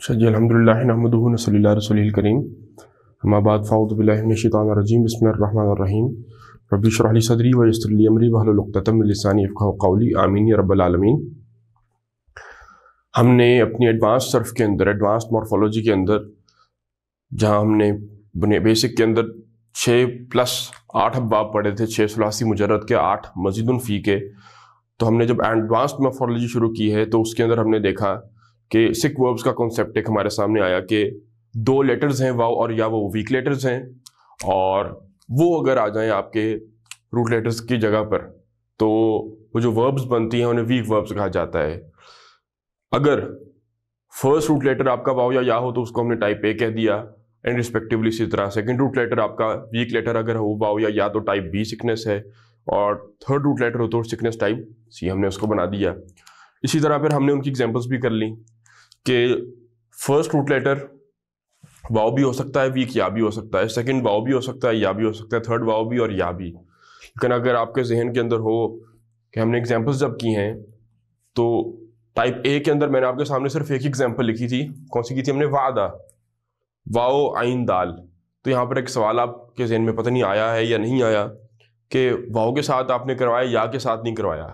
अच्छा जी अलहमदिल्ला नहमद रसोल करीम। हमाबाद फ़ाउदबिल्लाशैतानरजीम बसमीम रबी शरहली सदरी व यसरली अमरी वहलतमिलसानी आमीन रबालमीन हमने अपनी एडवांस सर्फ के अंदर, एडवांस मॉर्फोलॉजी के अंदर, जहाँ हमने बेसिक के अंदर छः प्लस आठ अबाब पढ़े थे, छः सलासी मुजरद के आठ मजीद फ़ी के तो हमने जब एडवांस मॉर्फोलॉजी शुरू की है तो उसके अंदर हमने देखा कि सिक वर्ब्स का कॉन्सेप्ट एक हमारे सामने आया कि दो लेटर्स हैं वाव और या वो वीक लेटर्स हैं और वो अगर आ जाएँ आपके रूट लेटर्स की जगह पर तो वो जो वर्ब्स बनती हैं उन्हें वीक वर्ब्स कहा जाता है। अगर फ़र्स्ट रूट लेटर आपका वाव या या हो तो उसको हमने टाइप ए कह दिया एंड रिस्पेक्टिवली इसी तरह। सेकेंड रूट लेटर आपका वीक लेटर अगर हो वाव या या तो टाइप बी सिकनेस है और थर्ड रूट लेटर हो तो सिकनेस टाइप सी हमने उसको बना दिया। इसी तरह फिर हमने उनकी एग्जाम्पल्स भी कर ली। कि फ़र्स्ट रूट लेटर वाव भी हो सकता है वीक या भी हो सकता है. सेकंड वाव भी हो सकता है, या भी हो सकता है. थर्ड वाव भी और या भी लेकिन अगर आपके जहन के अंदर हो कि हमने एग्जाम्पल्स जब की हैं तो टाइप ए के अंदर मैंने आपके सामने सिर्फ़ एक एग्ज़ाम्पल लिखी थी. कौन सी की थी हमने? वादा. वाओ आइन दाल. तो यहाँ पर एक सवाल आपके जहन में पता नहीं आया है या नहीं आया कि वाओ के साथ आपने करवाया, या के साथ नहीं करवाया.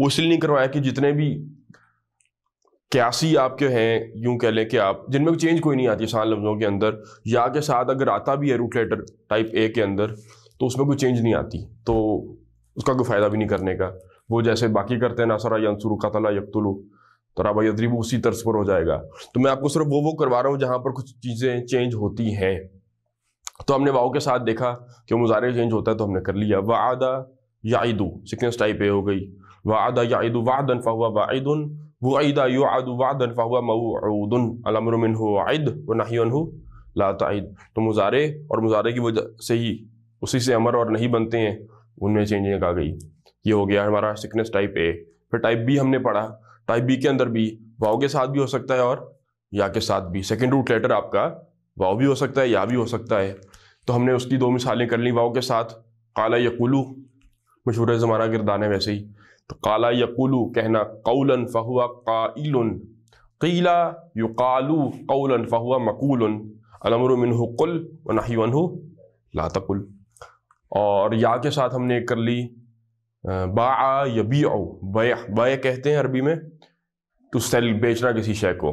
वो इसलिए नहीं करवाया कि जितने भी क्यासी आपके हैं, यूँ कह लें कि आप, जिनमें चेंज कोई नहीं आती आसान लफ्ज़ों के अंदर, या के साथ अगर आता भी है रूट लेटर टाइप ए के अंदर तो उसमें कोई चेंज नहीं आती तो उसका कोई फ़ायदा भी नहीं करने का। वो जैसे बाकी करते हैं, नासरा यंसुरु कतला यकतुलु तो रबा यदरीब उसी तर्ज पर हो जाएगा। तो मैं आपको सिर्फ़ वो वो करवा रहा हूँ जहाँ पर कुछ चीज़ें चेंज होती हैं। तो हमने वाओ के साथ देखा कि मुजारे चेंज होता है तो हमने कर लिया। वादा यादू सिकनेस टाइप ए हो गई। वादा यादू वादन फ़ावा वादन वईदा युआद वादन फ़ावा मऊदन अलमरमिन आइद व नहीन लाताइद तो मुजारे और मुजारे की वजह से ही उसी से अमर और नहीं बनते हैं उनमें चेंजिंग आ गई ये हो गया हमारा सिकनेस टाइप ए फिर टाइप बी हमने पढ़ा टाइप बी के अंदर भी वाव के साथ भी हो सकता है और या के साथ भी सेकेंड रूट लेटर आपका वाव भी हो सकता है या भी हो सकता है तो हमने उसकी दो मिसालें कर ली वाव के साथ काला यकुलू मशहूर ज़माना गिरदान है वैसे ही तो काला यकुलू कहना कौलन फ़हुआ काइलन, कीला युकालू कौलन फ़हुआ मकूल अलमर मिनकुल व नही लातकुल और या के साथ हमने कर ली बा यबी बय बय कहते हैं अरबी में टू सेल बेचना किसी शय को।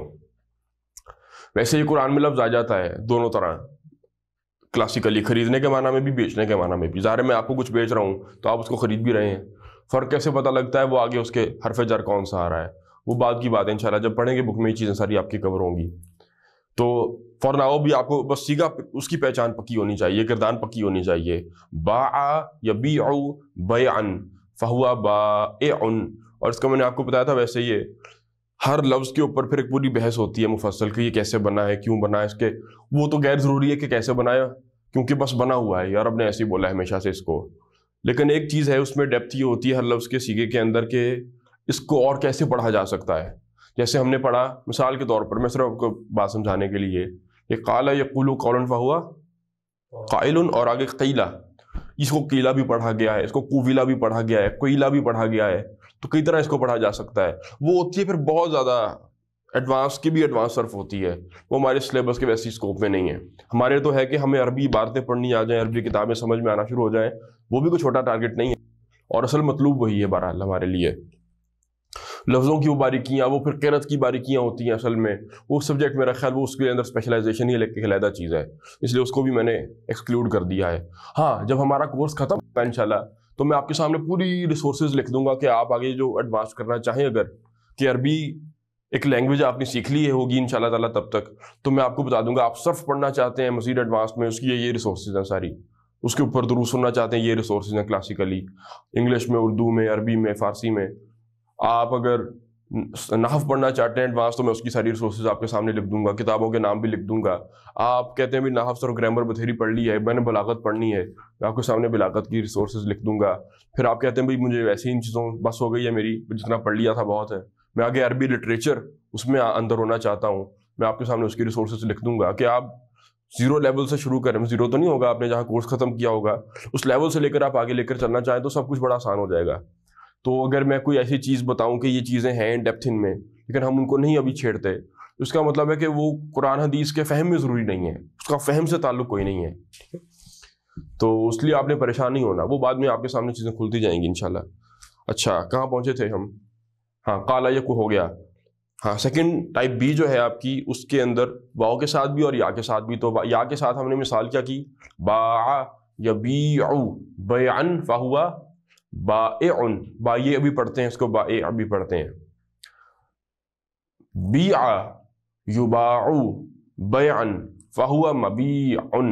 वैसे ही कुरान में लफ्ज़ आ जाता है, दोनों तरह। क्लासिकली खरीदने के माना में भी, बेचने के माना में भी। ज़ाहिर मैं आपको कुछ बेच रहा हूँ तो आप उसको ख़रीद भी रहे हैं। फ़र्क कैसे पता लगता है? वो आगे उसके हरफ जर कौन सा आ रहा है? वो बाद की बात है, इंशाल्लाह। जब पढ़ेंगे बुक में ये चीज़ें सारी आपकी कवर होंगी। तो फॉर नाओ भी आपको बस सीगा उसकी पहचान पक्की होनी चाहिए किरदान पक्की होनी चाहिए। बा या बी बयान फ़हुआ बा ए और इसका मैंने आपको बताया था वैसे ये, हर लफ्ज़ के ऊपर फिर एक पूरी बहस होती है मुफसल की, ये कैसे बना है, क्यों बना है इसके? वो तो गैर ज़रूरी है कि कैसे बनाया, क्योंकि बस बना हुआ है। यार अब ने ऐसे ही बोला है हमेशा से इसको। लेकिन एक चीज़ है, उसमें डेप्थ ये होती है हर लफ्ज़ के सीगे के अंदर के, इसको और कैसे पढ़ा जा सकता है? जैसे हमने पढ़ा, मिसाल के तौर पर, मैं सिर्फ़ आपको बात समझाने के लिए ये काला यकुलू कौलन हुआ काइल और आगे कीला। इसको कीला भी पढ़ा गया है, इसको कुविला भी पढ़ा गया है कोयला भी पढ़ा गया है तो कई तरह इसको पढ़ा जा सकता है। वो होती है फिर बहुत ज़्यादा एडवांस की भी एडवांस सर्फ होती है। वो हमारे सिलेबस के वैसी स्कोप में नहीं है। हमारे तो है कि हमें अरबी इबारतें पढ़नी आ जाए, अरबी किताबें समझ में आना शुरू हो जाए, वो भी कोई छोटा टारगेट नहीं है। और असल मतलूब वही है बहरहाल हमारे लिए। लफ्ज़ों की वो बारीकियाँ, वो फिर किरत की बारीकियाँ होती हैं असल में। वो सब्जेक्ट मेरा ख्याल वो उसके अंदर स्पेशलाइजेशन ही लेके अलहदा चीज़ है। इसलिए उसको भी मैंने एक्सक्लूड कर दिया है। हाँ जब हमारा कोर्स ख़त्म होगा, इंशाल्लाह तो मैं आपके सामने पूरी रिसोर्सेज लिख दूँगा कि आप आगे जो एडवांस करना चाहें अगर, कि अरबी एक लैंग्वेज आपने सीख ली होगी इन ताला तब तक। तो मैं आपको बता दूँगा, आप सर्फ पढ़ना चाहते हैं मजीद एडवांस में, उसकी ये रिसोर्सेज हैं सारी। उसके ऊपर दुरूस सुनना चाहते हैं, ये रिसोर्सेज हैं क्लासिकली इंग्लिश में, उर्दू में, अरबी में, फ़ारसी में। आप अगर नाहफ पढ़ना चाहते हैं एडवांस तो मैं उसकी सारी रिसोर्सेज आपके सामने लिख दूँगा, किताबों के नाम भी लिख दूँगा। आप कहते हैं भी नाहफ सर ग्रामर बथेरी पढ़ ली है, मैंने बलागत पढ़नी है। मैं आपके सामने बलागत की रिसोर्सेज लिख दूँगा। फिर आप कहते हैं, भाई, मुझे वैसे इन चीज़ों, बस हो गई है मेरी, जितना पढ़ लिया था बहुत है। मैं आगे अरबी लिटरेचर उसमें अंदर होना चाहता हूँ। मैं आपके सामने उसकी रिसोर्सेज लिख दूँगा कि आप ज़ीरो लेवल से शुरू करें। ज़ीरो तो नहीं होगा, आपने जहाँ कोर्स खत्म किया होगा। उस लेवल से लेकर आप आगे लेकर चलना चाहें तो सब कुछ बड़ा आसान हो जाएगा। तो अगर मैं कोई ऐसी चीज़ बताऊँ कि ये चीज़ें हैं इन डेप्थ इन में लेकिन हम उनको नहीं अभी छेड़ते उसका मतलब है कि वो कुरान हदीस के फहम में ज़रूरी नहीं है। उसका फहम से ताल्लुक कोई नहीं है, ठीक है? तो इसलिए आपने परेशान नहीं होना। वो बाद में आपके सामने चीज़ें खुलती जाएँगी इनशाला अच्छा कहाँ पहुँचे थे हम? हाँ काला यकु हो गया। हाँ सेकंड टाइप बी जो है आपकी, उसके अंदर वाओ के साथ भी और या के साथ भी। तो या के साथ हमने मिसाल क्या की? बा या बी बयान फाहुआ बा ए बा ये अभी पढ़ते हैं, इसको बा ए अभी पढ़ते हैं। बी आ युबाउ बयान फाहुआ मबी उन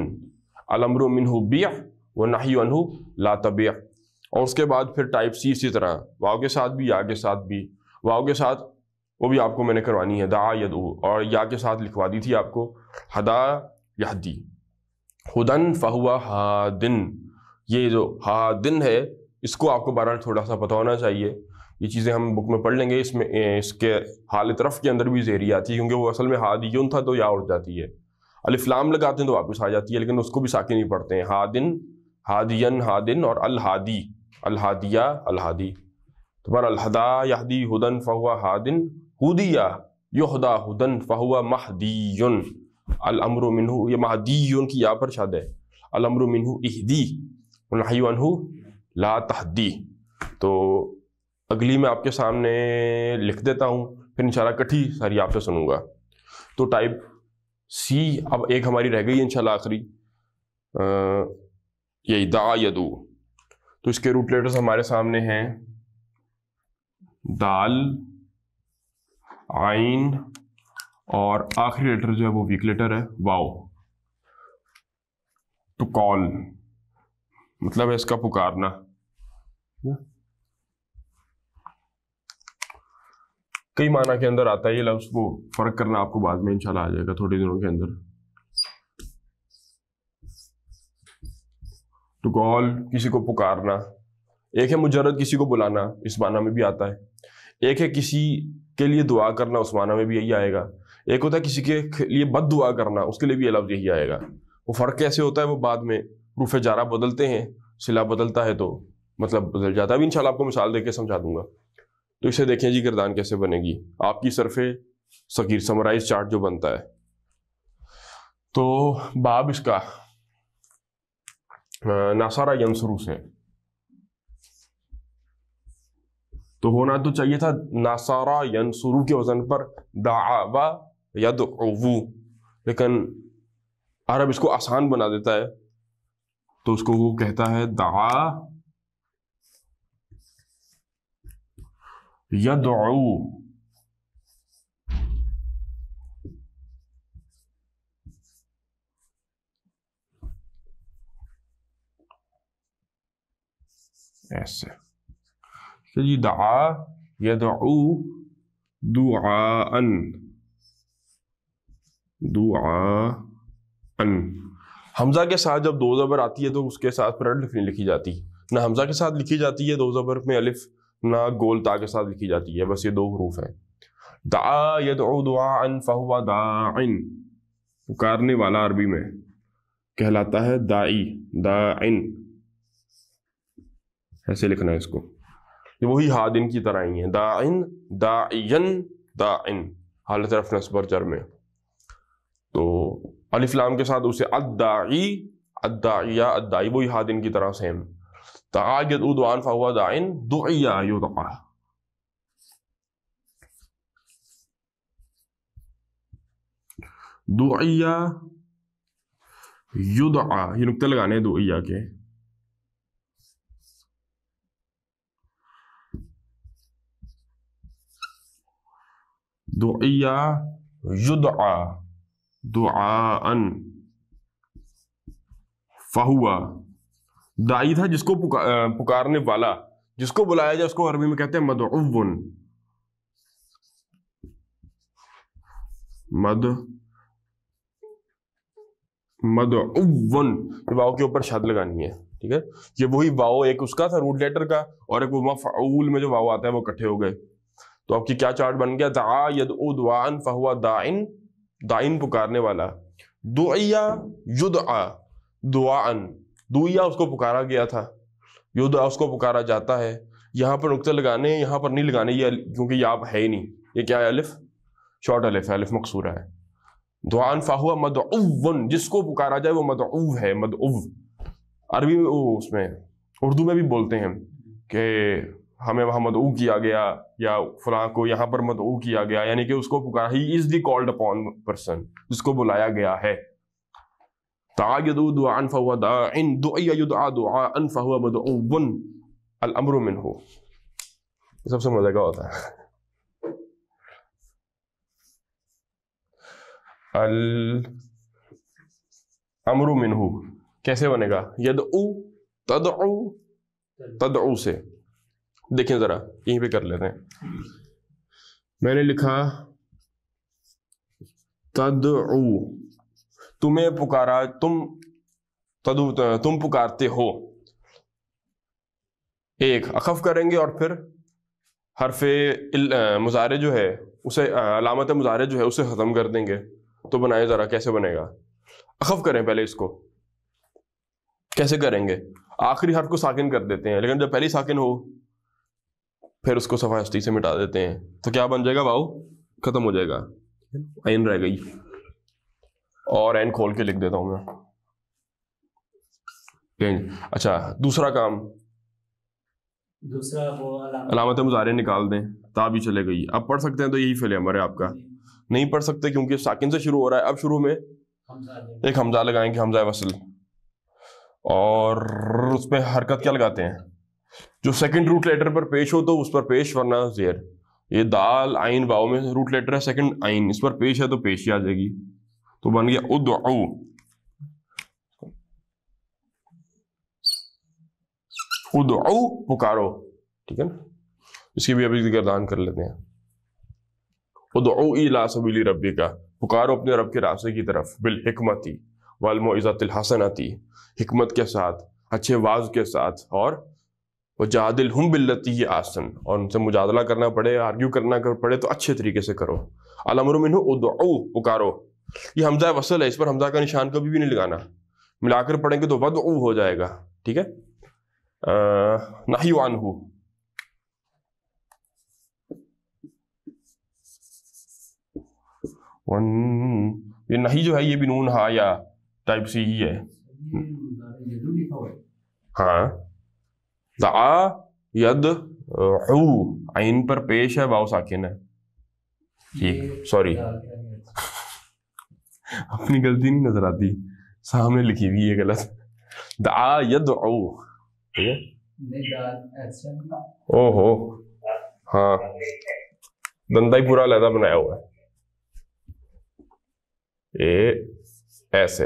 अलमर मिनहु बिया व नही अनहु ला तबिया और उसके बाद फिर टाइप सी इसी तरह वाव के साथ भी, या के साथ भी। वाव के साथ, वो भी आपको मैंने करवानी है, दा यदू। और या के साथ लिखवा दी थी आपको, हदा यहदी। हुदन फहुआ हादिन। ये जो हादिन है, इसको आपको बारह थोड़ा सा पता होना चाहिए। ये चीज़ें हम बुक में पढ़ लेंगे, इसमें इसके हाल तरफ़ के अंदर भी जेरी आती है, क्योंकि वो असल में हादियुन था तो या उठ जाती है। अलिफ्लाम लगाते हैं तो वापस आ जाती है, लेकिन उसको भी साकी नहीं पढ़ते हैं। हादिन, हादियन, हादिन और अल हादी। अल हादिया, अल हादी। तो पर अलहदा यहदी हुदन फ़हुआ हादिन, हुदिया युहदा हुदन फ़हुआ महदीयुन। अल अमर मिनहू, ये महदीयुन की यहाँ पर शाद है। अल अमर मिनहू इहदी नहू ला तहदी। तो अगली मैं आपके सामने लिख देता हूँ, फिर इंशाल्लाह कठी सारी आपसे सुनूँगा। तो टाइप सी अब एक हमारी रह गई इंशाल्लाह आखिरी। यही दा यदू। तो इसके रूट लेटर्स हमारे सामने हैं। दाल आइन और आखिरी लेटर जो है वो वीक लेटर है वाओ। टू कॉल मतलब है इसका पुकारना। कई माना के अंदर आता है ये लफ्ज को फ़र्क करना आपको बाद में इंशाल्लाह आ जाएगा थोड़े दिनों के अंदर। टू कॉल किसी को पुकारना। एक है मुजरद किसी को बुलाना इस माना में भी आता है। एक है किसी के लिए दुआ करना उस माना में भी यही आएगा। एक होता है किसी के लिए बद दुआ करना, उसके लिए भी ये लफ्ज यही आएगा। वो फ़र्क कैसे होता है वो बाद में? रूफ जारा बदलते हैं, सिला बदलता है तो मतलब बदल जाता है। अभी इंशाल्लाह आपको मिसाल देके समझा दूँगा। तो इसे देखें जी, गिरदान कैसे बनेगी। आपकी सरफे सकीर, समराइज चार्ट जो बनता है। तो बाब इसका नासारा यंसरू से। तो होना तो चाहिए था, नासारा यंसरू के वज़न पर, दावा यद लेकिन अरब इसको आसान बना देता है। तो उसको वो कहता है दा यदऊ ऐसे। जी दआ यदऊ दुआन दुआन हमजा के साथ जब दो ज़बर आती है तो उसके साथ पर अलिफ नहीं लिखी जाती। ना हमजा के साथ लिखी जाती है दो ज़बर में अलिफ, ना गोल ता के साथ लिखी जाती है, बस ये दो हरूफ हैं। दा यदऊ दुआन फहुआ दाइन। पुकारने वाला अरबी में कहलाता है दाई, दाइन। ऐसे लिखना है इसको। ये वही हादिन की तरह ही है। दाइन दाइन दाइन। हालत रफ नस्बर जर में तो अलिफ्लाम के साथ उसे अद्दाई अद्दाइया अद्दाई, वही हादिन की तरह सेम तायद उदवान फाहुआ दाइन, दुइया युदआ दुइया युदआ ये नुक्ते लगाने दुइया के। दुआ युदआ दुआन फहुआ दाई था जिसको पुका, पुकारने वाला जिसको बुलाया जाए उसको अरबी में कहते हैं मदउन मद मद मदउन वाओ के ऊपर शद लगानी है ठीक है? ये वही वाओ एक उसका था रूट लेटर का और एक वो मफऊल में जो वाओ आता है वो इकट्ठे हो गए। तो आपकी क्या चार्ट बन गया? दा यद उदवान फहुआ दाइन दाइन पुकारने वाला। दुआ युदआ दुआन दुआ उसको पुकारा गया था। युदआ उसको पुकारा जाता है। यहाँ पर नुकते लगाने, यहाँ पर नहीं लगाने, ये क्योंकि ये आप है ही नहीं। ये क्या है अलिफ? शॉर्ट अलिफ अलिफ मकसूरा है। दुआन फाहुआ मदउवन जिसको पुकारा जाए वो मदउव है मदउव अरबी में उसमें, उर्दू में भी बोलते हैं कि हमें वहाँ मदऊ किया गया या फलां को यहाँ पर मदऊ किया गया, यानी कि उसको पुकारा। He is the called upon person जिसको बुलाया गया है। तायदु दुआन फहुआ दाइन दुआ युदआ दुआन फहुआ मदउवन अल अमरु सबसे मज़े का होता है। अल अमरु मिनहु, कैसे बनेगा? यद तदउ तदउ से। देखें जरा, यहीं पे कर लेते हैं। मैंने लिखा तदउ तुम्हें पुकारा, तुम तदु, तुम पुकारते हो। एक, अखफ करेंगे और फिर हरफ मुजारे जो है, उसे अलामत मुजारे जो है, उसे ख़त्म कर देंगे। तो बनाए ज़रा, कैसे बनेगा? अखफ करें पहले इसको। कैसे करेंगे? आखिरी हर्फ को साकिन कर देते हैं, लेकिन जब पहली साकिन हो फिर उसको सफ़ा हस्ती से मिटा देते हैं। तो क्या बन जाएगा वाओ खत्म हो जाएगा। आइन रह गई। और एन खोल के लिख देता हूँ मैं। अच्छा दूसरा काम। दूसरा वो अलामत। मुजारे निकाल दें। ता भी चले गई। अब पढ़ सकते हैं तो यही फेल है हमारे आपका। नहीं पढ़ सकते क्योंकि साकिन से शुरू हो रहा है। अब शुरू में एक हमजा लगाएँगे हमजा वसल। और उस पर हरकत क्या लगाते हैं? जो सेकंड रूट लेटर पर पेश हो तो उस पर पेश वरना जेर ये दाल, आइन वाओ में रूट लेटर है सेकंड आइन. इस पर पेश है तो पेश आ जाएगी। तो बन गया उद उद पुकारो। ठीक है ना? इसकी भी अभी गर्दान कर लेते हैं। उदला सबीली रबी का पुकारो अपने रब के रास्ते की तरफ़, बिल हिकमती। वालमोज़ातिल हसनती। हिकमत के साथ, अच्छे वाज के साथ, और जादिल हम बिल्लती आसन। और उनसे मुजादला करना पड़े आर्ग्यू करना कर पड़े तो अच्छे तरीके से करो। अलमरमिन पुकारो। ये हमजा वसल है इस पर हमजा का निशान कभी भी नहीं लगाना। मिलाकर पढ़ेंगे तो वद हो जाएगा ठीक है? नहीं वान हूँ ये नहीं जो है ये भी नून हा या टाइप सी ही है। हाँ। दा यद आइन पर पेश है वाव साकिन है। ठीक सॉरी अपनी गलती नहीं नज़र आती। सामने लिखी हुई है गलत। दा यद ठीक है? ओहो हाँ। दंदा ही पूरा लहदा बनाया हुआ है। ए ऐसे।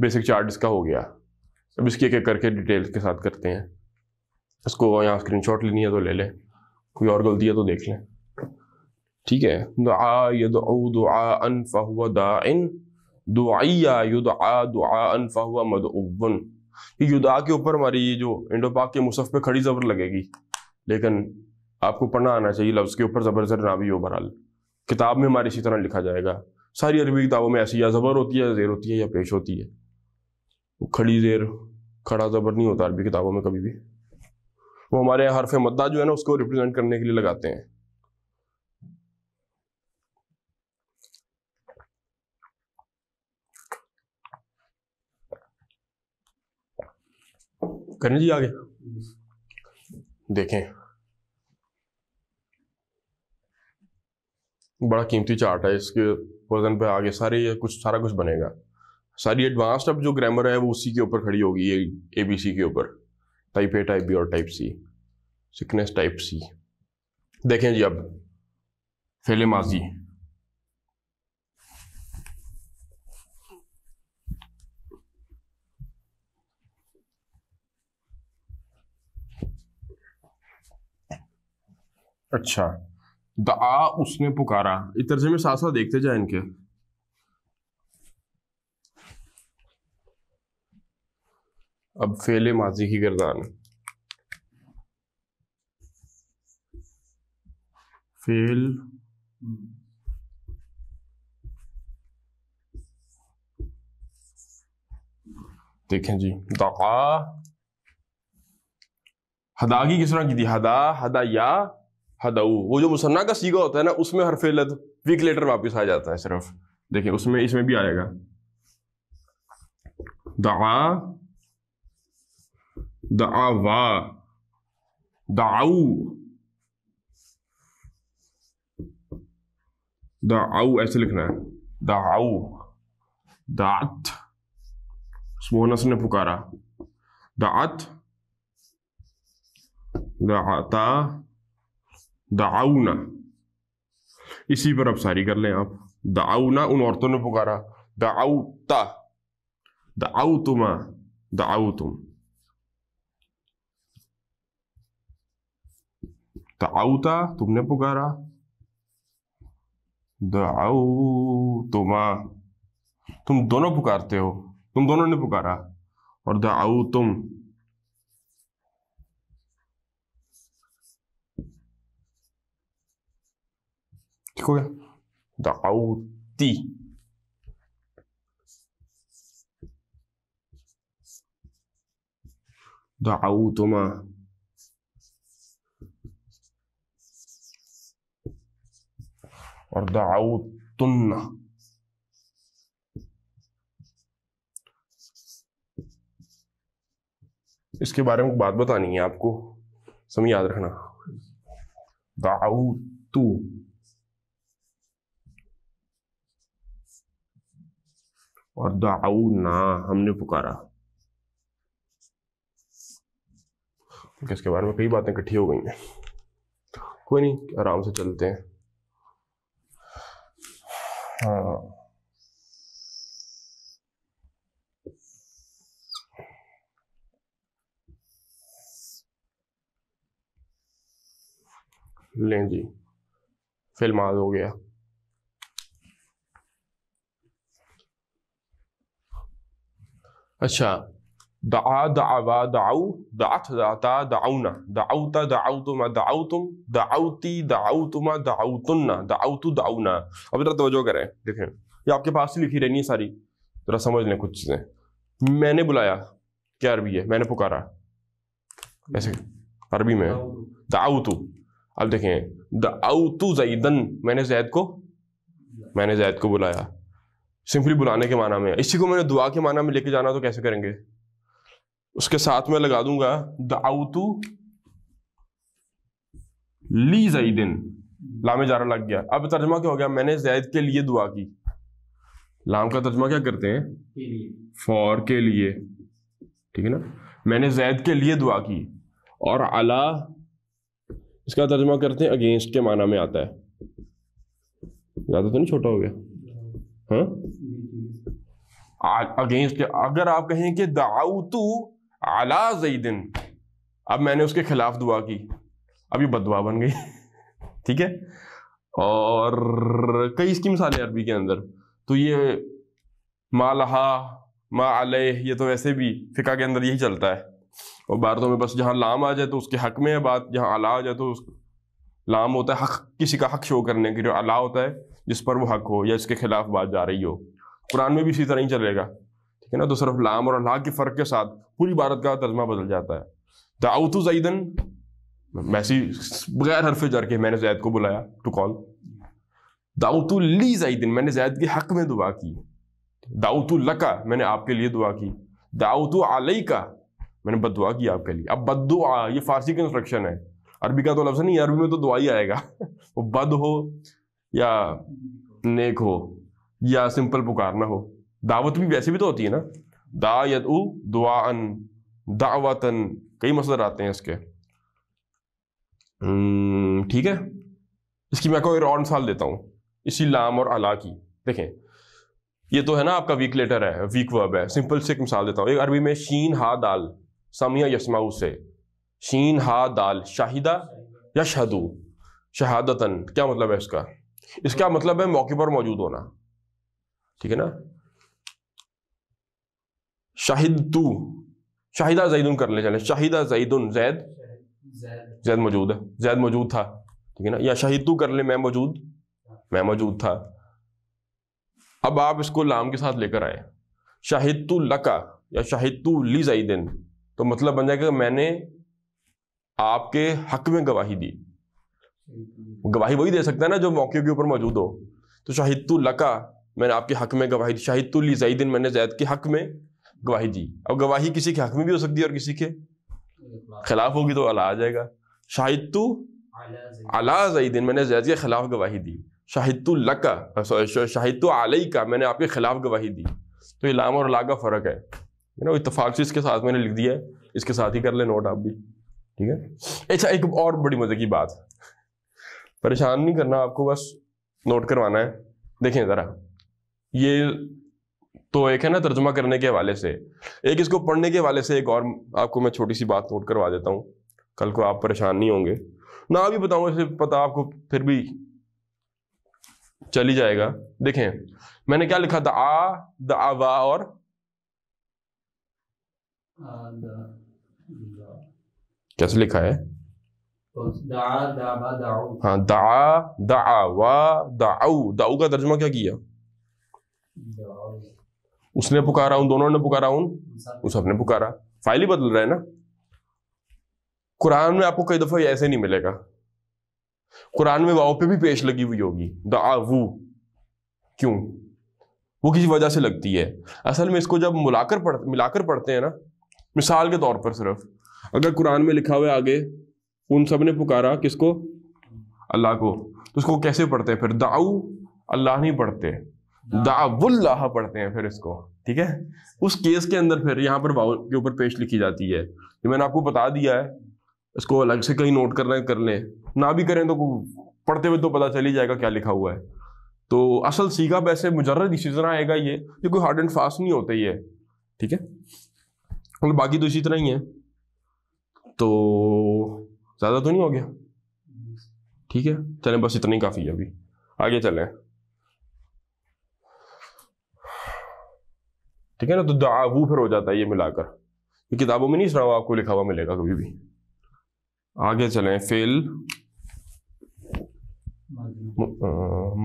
बेसिक चार्ट इसका हो गया। अब इसकी एक एक करके डिटेल के साथ करते हैं। इसको यहाँ स्क्रीनशॉट लेनी है तो ले लें। कोई और गलती है तो देख लें। ठीक है। दुआ यदउ दुआ अन फहुवा दाइन। दुआया युदआ दुआ अन फहुवा मदउवन ये युदा के ऊपर हमारी ये जो इंडो पाक के मुसफ पे खड़ी जबर लगेगी। लेकिन आपको पढ़ना आना चाहिए, लफ्ज़ के ऊपर जबर जर ना भी हो बहरहाल। किताब में हमारे इसी तरह लिखा जाएगा। सारी अरबी किताबों में ऐसी या ज़बर होती है या जेर होती है या पेश होती है। खड़ी जेर खड़ा ज़बर नहीं होता अरबी किताबों में कभी भी। वो हमारे यहाँ हरफ मद्दा जो है ना, उसको रिप्रेजेंट करने के लिए लगाते हैं। करें जी, आगे। देखें। बड़ा कीमती चार्ट है, इसके वज़न पे आगे सारे कुछ, सारा कुछ बनेगा। सारी एडवांस्ड अब जो ग्रामर है वो उसी के ऊपर खड़ी होगी, ये ए बी सी के ऊपर। टाइप ए टाइप बी और type C sickness type C देखें जी अब फेले माजी अच्छा दआ उसने पुकारा। इस से में साथ साथ देखते जाए इनके। अब फेले माजी की गर्दान फेल। देखें जी दआ हदा की किस तरह की थी, हदा हदा या हदाऊ। वो जो मुसन्ना का सीगा होता है ना, उसमें हर फेलत वीक लेटर वापस आ जाता है सिर्फ़। देखिए उसमें, इसमें भी आएगा। दआ दआवा दाऊ दाऊ ऐसे लिखना है। दाऊ दात। मोनस ने पुकारा। दात, दाता दाऊना इसी पर अब सारी कर लें आप। दाऊना उन औरतों ने पुकारा। दाऊ तुमा दाऊ तुम दाऊता तुमने पुकारा? दाऊ तुमा तुम दोनों पुकारते हो। तुम दोनों ने पुकारा। और दाऊ तुम। ठीक हो गया? दाऊती दाऊतुमा और दाऊतुन्ना इसके बारे में बात बतानी है आपको। समय याद रखना। दाऊतू और दाऊ ना हमने पुकारा। इसके बारे में कई बातें इकट्ठी हो गई हैं। कोई नहीं, आराम से चलते हैं। हाँ। लें जी। फ़िल्म आज हो गया। अच्छा अब करें देखें ये आपके पास ही लिखी रहनी है सारी जरा समझ लें कुछ चीज़ें मैंने बुलाया क्या अरबी है मैंने पुकारा ऐसे अरबी में दाऊतु अब देखें दाऊतु जईदन मैंने जैद को मैंने जैद को बुलाया सिंपली बुलाने के माना में इसी को मैंने दुआ के माना में लेके जाना तो कैसे करेंगे उसके साथ में लगा दूँगा दाऊतू ली जईदिन लामे जारा लग गया। अब तर्जमा क्या हो गया? मैंने जैद के लिए दुआ की। लाम का तर्जमा क्या करते हैं? फॉर के लिए। ठीक है ना? मैंने जैद के लिए दुआ की। और अला इसका तर्जमा करते हैं अगेंस्ट के माना में आता है। ज़्यादा तो नहीं छोटा हो गया? हाँ? अगेंस्ट अगर आप कहें कि दाऊतू आला जईदिन अब मैंने उसके खिलाफ दुआ की। अब ये बदवा बन गई। ठीक है? और कई इसकी मिसालें अरबी के अंदर। तो ये मा लहा, मा अलह, ये तो वैसे भी फिका के अंदर यही चलता है। और भारतों में बस जहाँ लाम आ जाए तो उसके हक में है बात, जहाँ अला आ जाए तो उस लाम होता है। हक, किसी का हक शो करने के लिए अला होता है, जिस पर वो हक हो या इसके खिलाफ बात जा रही हो। कुरान में भी इसी तरह ही चलेगा। है ना तो सिर्फ़ लाम और अल्लाह के फ़र्क के साथ पूरी भारत का तर्जमा बदल जाता है। दाऊतु जईदन मैसी बगैर हरफ जर के मैंने जैद को बुलाया टू कॉल दाऊतु ली जईदिन मैंने जैद के हक में दुआ की। दाऊतु लका, मैंने आपके लिए दुआ की। दाऊतु आलई का मैंने बद दुआ की आपके लिए। अब बद ये फारसी की इंस्ट्रक्शन है। अरबी का तो लफ्ज़ नहीं, अरबी में तो दुआ ही आएगा। वो बद हो या नेक हो या सिंपल पुकारना हो। दावत भी वैसे भी तो होती है ना। दा यदू दुआन दावतन कई मसदर आते हैं इसके। हम्म, ठीक है? इसकी मैं कोई और मिसाल देता हूँ। इसी लाम और अला की। देखें ये तो है ना आपका वीक लेटर है वीक वर्ब है। सिंपल से एक मिसाल देता हूँ। एक अरबी में शीन हा दाल समिया यसमाऊ से। शीन हा दाल शाहिदा या शहदू शहादतन। क्या मतलब है इसका? इसका मतलब है मौके पर मौजूद होना। ठीक है ना? शाहिद तू शाहिदा जैदुन कर ले चले। शाहिदा जैदुन, जैद? जैद मौजूद है। जैद मौजूद था, ठीक है ना? या शाहिद तू कर ले, मैं मौजूद? मैं मौजूद था। अब आप इसको लाम के साथ लेकर आए। शाहिद तू लका या शाहिद तू ली जईदिन तो मतलब बन जाएगा मैंने आपके हक में गवाही दी। गवाही वही दे सकता है ना जो मौके के ऊपर मौजूद हो। तो शाहिद तू लका, मैंने आपके हक में गवाही दी। शाहिद तू ली जईदिन मैंने जैद के हक में गवाही दी। अब गवाही किसी के हक में भी हो सकती है और किसी के खिलाफ होगी तो अला आ जाएगा। शाहिद तू अला जईदिन मैंने जैद के खिलाफ गवाही दी। शाहिद तू लका शाहिद तू आलई का मैंने आपके खिलाफ गवाही दी। तो ये लाम और ला का फ़र्क है। ना इतफाक से इसके साथ मैंने लिख दिया है। इसके साथ ही कर ले नोट आप भी। ठीक है? अच्छा एक और बड़ी मज़े की बात। परेशान नहीं करना आपको, बस नोट करवाना है। देखें ज़रा। ये तो एक है ना तर्जुमा करने के हवाले से। एक इसको पढ़ने के हवाले से एक और आपको मैं छोटी सी बात नोट करवा देता हूँ। कल को आप परेशान नहीं होंगे। ना भी बताऊँ इसे पता आपको फिर भी चली जाएगा। देखें मैंने क्या लिखा था? आ द आवा और कैसे लिखा है? हाँ दा दा वा दाऊ दाऊ का तर्जमा क्या किया? उसने पुकारा उन दोनों ने पुकारा उन? उस सबने पुकारा। फ़ाइल ही बदल रहा है ना? कुरान में आपको कई दफ़ा ऐसे नहीं मिलेगा। कुरान में वाव पे भी पेश लगी हुई होगी। दाऊ क्यों? वो किसी वजह से लगती है। असल में इसको जब मिलाकर पढ़ मिलाकर पढ़ते हैं ना मिसाल के तौर पर सिर्फ़ अगर कुरान में लिखा हुआ है आगे उन सबने पुकारा किसको? अल्लाह को। तो उसको कैसे पढ़ते हैं फिर? दाऊ अल्लाह नहीं पढ़ते। दावुल्लाह पढ़ते हैं फिर इसको, ठीक है? उस केस के अंदर फिर यहाँ पर वाउ के ऊपर पेश लिखी जाती है। ये मैंने आपको बता दिया है, इसको अलग से कहीं नोट करना, कर लें। ना भी करें तो पढ़ते हुए तो पता चल ही जाएगा क्या लिखा हुआ है। तो असल सीखा वैसे मुजर्रद इसी तरह आएगा ये ये कोई हार्ड एंड फास्ट नहीं होता ये, ठीक है? मतलब बाकी तो इसी तरह ही है। तो ज़्यादा तो नहीं हो गया? ठीक है, चलें, बस इतना ही काफ़ी है अभी। आगे चलें। ठीक है ना? तो दावू फिर हो जाता है ये मिलाकर। ये किताबों में नहीं सुना आपको लिखा हुआ मिलेगा कभी भी। आगे चलें फेल।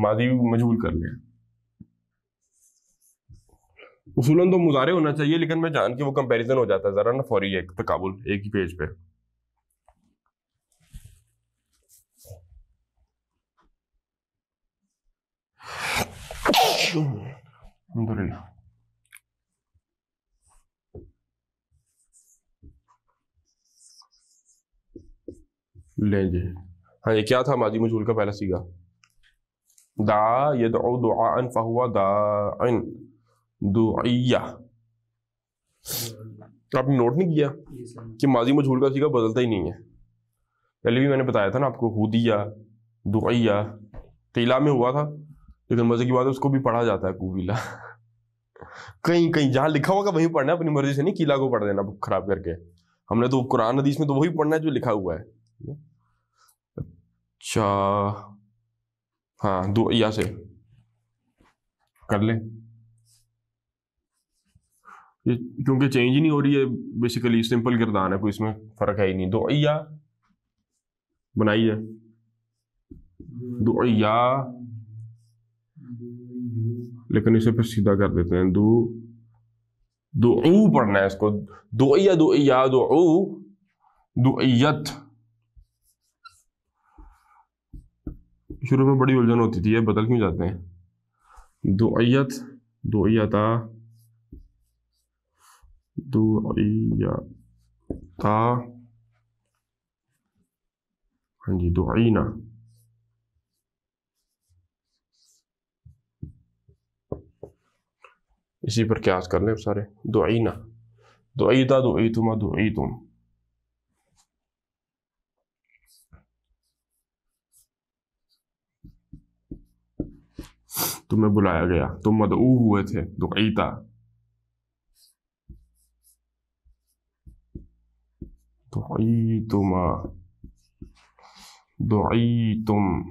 मादी मजबूल कर लिया उसूलन तो मुजारे होना चाहिए लेकिन मैं जान के वो कंपैरिजन हो जाता है जरा ना फौरी एक तकाबुल एक ही पेज पे। अलहमदुलिल्लाह लें जी हाँ ये क्या था? माजी मजूल का पहला सीगा दा ये दुआन फहुआ दाइन दुआया आपने नोट नहीं किया कि माजी मजहूल का सीगा बदलता ही नहीं है? पहले भी मैंने बताया था ना आपको हुदिया दुआया तीला में हुआ था लेकिन मज़े की बात है उसको भी पढ़ा जाता है कुबीला। कहीं कहीं जहाँ लिखा होगा वहीं पढ़ना है अपनी मर्ज़ी से नहीं किला को पढ़ देना खराब करके। हमने तो कुरान हदीस में तो वही पढ़ना है जो लिखा हुआ है। अच्छा हाँ दो, या से। कर ले। ये क्योंकि चेंज ही नहीं हो रही है बेसिकली सिंपल किरदार है, कोई इसमें फ़र्क है ही नहीं। दो, या। बनाई है दो, या। लेकिन इसे फिर सीधा कर देते हैं। दो दो पढ़ना है इसको। दो, या दो या, दो दुआत शुरू में बड़ी उलझन होती थी, ये बदल क्यों जाते हैं? दुआत दुआता दुआता हाँ जी दुआना इसी पर क्या कर लें सारे। दो आईना दो अयता दुआना दुआता दुआई तुमा तुम्हें बुलाया गया। तुम मदऊ हुए थे दुईता तुम दुई तुम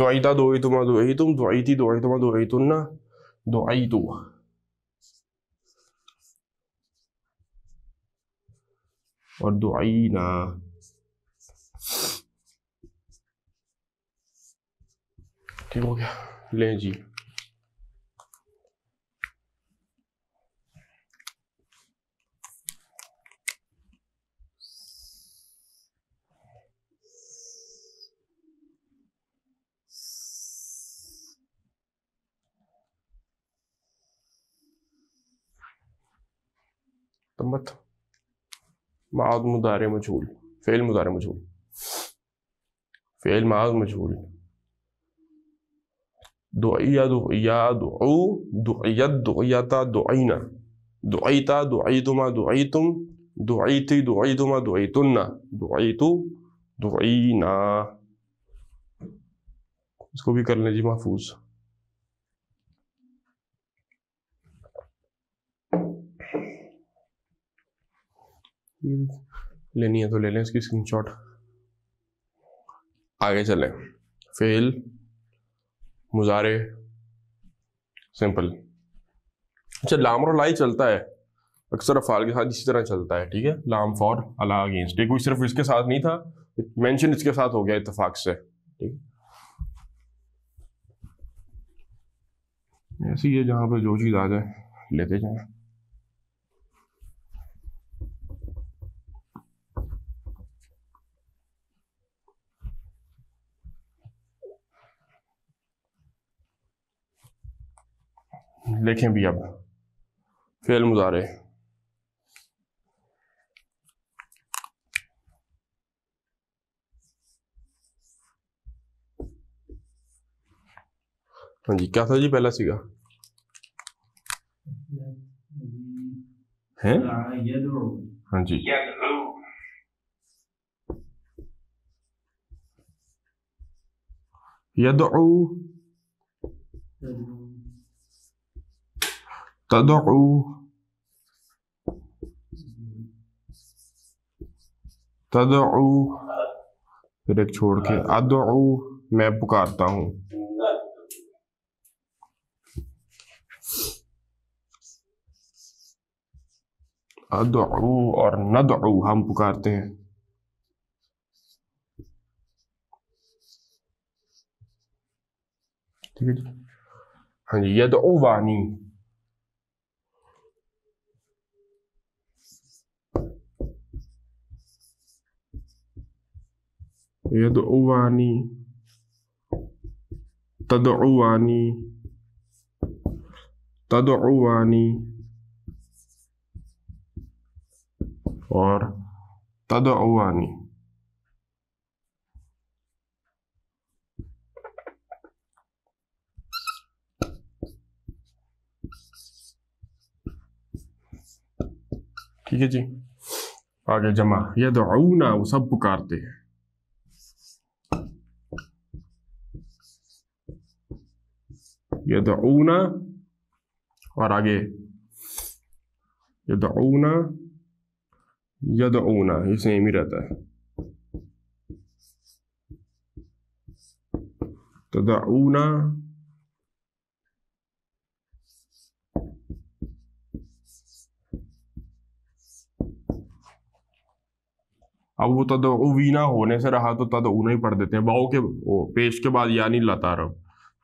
दुआईता दुआईतुमा दुआईतुम दुआईती दुआईतुमा दुआईतुन्ना दुआईतु और दुआईना ठीक हो गया लें जी तमत माद मुदारे मजहूल। फेल मुदारे मजहूल। फेल माद मजहूल। दुआया दुआया दुआऊ दुआयत दुआयता दुआइना दुआईता दुआईतुमा दुआईतुम दुआईती दुआईतुमा दुआईतुन्ना दुआईतु दुआईना इसको भी कर लें जी महफूज। लेनी है तो ले लें इसकी स्क्रीनशॉट आगे चलें। फेल मुजारे सिंपल अच्छा लाम और लाई चलता है। अक्सर अफाल के साथ इसी तरह चलता है, ठीक है? लाम, फॉर, अला अगेंस्ट कोई सिर्फ़ इसके साथ नहीं था मेंशन इसके साथ हो गया इतफाक से, ठीक ऐसे ही है जहाँ पे जो चीज़ आ जाए, लेते जाए। लिखें भी अब। फेल मुजारे हाँ जी, क्या था जी पहला सीगा है? हाँ जी। यदऊ तदऊ तदऊ फिर एक छोड़ के अदऊ मैं पुकारता हूँ। अदऊ और नदऊ हम पुकारते हैं। ठीक है जी? हाँ जी यदऊ वानी यदुवानी तदुवानी तदुवानी और तदुवानी ठीक है जी आगे जमा यदउना वो सब पुकारते हैं यदऊना, और आगे, यदऊना यदऊना ये सेम ही रहता है। तदऊना अब वो तदवीना होने से रहा तो तद तदऊना ही पढ़ देते हैं। बाओ के पेश के बाद या नहीं लाता रहो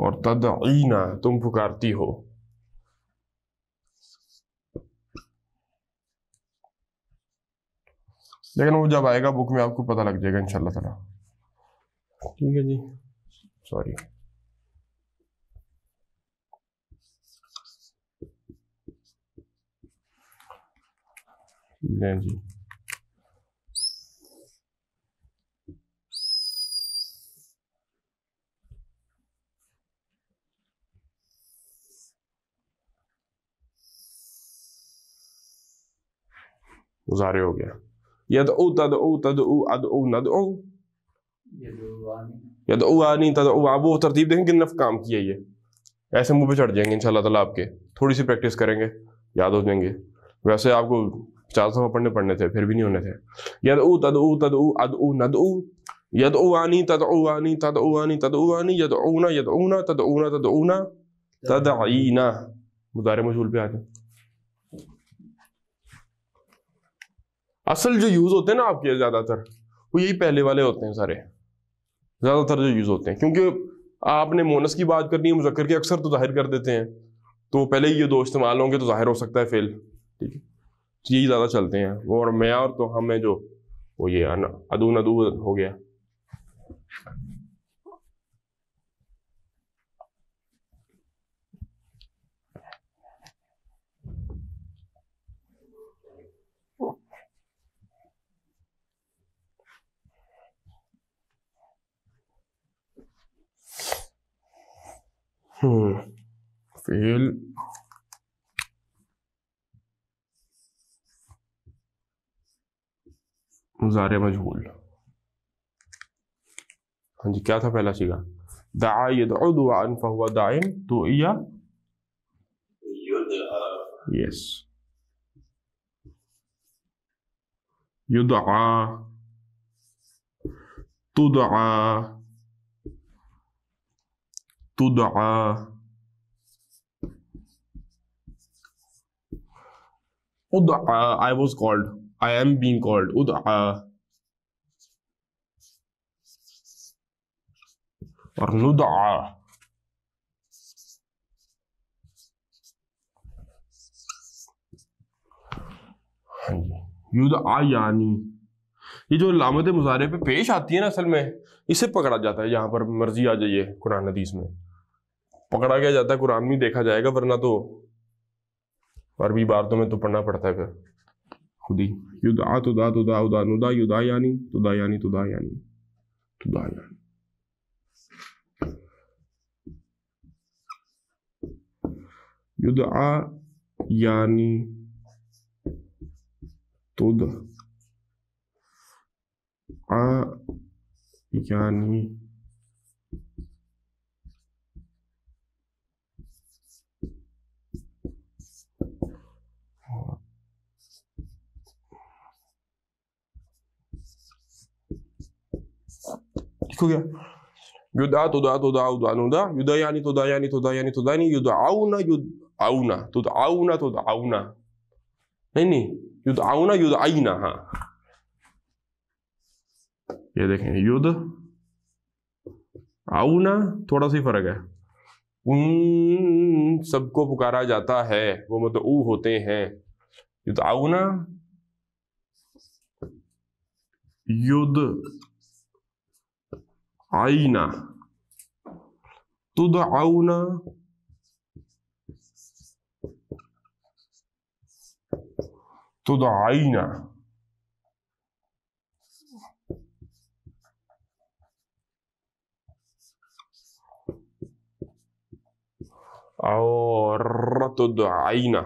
और तदीना तुम पुकारती हो लेकिन वो जब आएगा बुक में आपको पता लग जाएगा, इंशाल्लाह ताला। ठीक है जी। सॉरी जी। मुजारे हो गया। यद ओ तद ओ तद ओ अद ओ नद ओ यद ओ आनी तद ओ आप वो तरतीब देखें कितना काम किया ये। ऐसे मुँह पे चढ़ जाएँगे, इंशाल्लाह ताला आपके। थोड़ी सी प्रैक्टिस करेंगे, याद हो जाएँगे। वैसे आपको चार सौ पढ़ने पढ़ने थे, फिर भी नहीं होने थे। यद ऊ तद ऊ तद ऊ अद ऊ नद ऊ यद ऊ आनी तद ऊ आनी तद ऊ आनी तद ऊ आनी यद ऊना यद ऊना तद ऊना तद ऊना तद ईना मुदारे मजूल पे आते असल जो यूज़ होते हैं ना आपके ज़्यादातर, वो यही पहले वाले होते हैं सारे। ज़्यादातर जो यूज़ होते हैं, क्योंकि आपने मोनस की बात करनी है, मुजक्कर के अक्सर तो ज़ाहिर कर देते हैं। तो पहले ही ये दो इस्तेमाल होंगे तो ज़ाहिर हो सकता है फेल ठीक है? तो यही ज़्यादा चलते हैं। और मैं और तो हमें जो, वो ये अदू नदू हो गया। हम्म फेल मुजार मजहूल हाँ जी क्या था पहला सीगा दान फहुआ दाइन तो या यस युदआ तुदआ तुदआ उदआ I was called. I am being called. नुदआ हाँ जी युद यानी ये जो लामत मुजारे पे पेश आती है ना असल में, इसे पकड़ा जाता है यहाँ पर मर्ज़ी आ जाइए कुरान हदीस में। पकड़ा गया जाता है, कुरान में देखा जाएगा, वरना तो अरबी बातों में तो पढ़ना पड़ता है फिर। खुद ही। युदा, तुदा तुदा, उदा, नुदा, युदा, यानी, तुदा यानी तुदा यानी तुदा, यानी। युदा, यानी, तुद, आ, यानी लिखो क्या युदा तुदा तुदा उदा नुदा युदा यानी तुदा यानी तुदा यानी तुदा यानी युदाउना युदाउना तुदाउना तुदाउना नहीं नहीं युदाउना युदाइना हाँ ये देखें युद्ध आउना थोड़ा सा ही फ़र्क है उन सबको पुकारा जाता है वो मतलब ऊ होते हैं युद्ध आउना युद्ध आईना तुद आउना तुद आईना और तुद आईना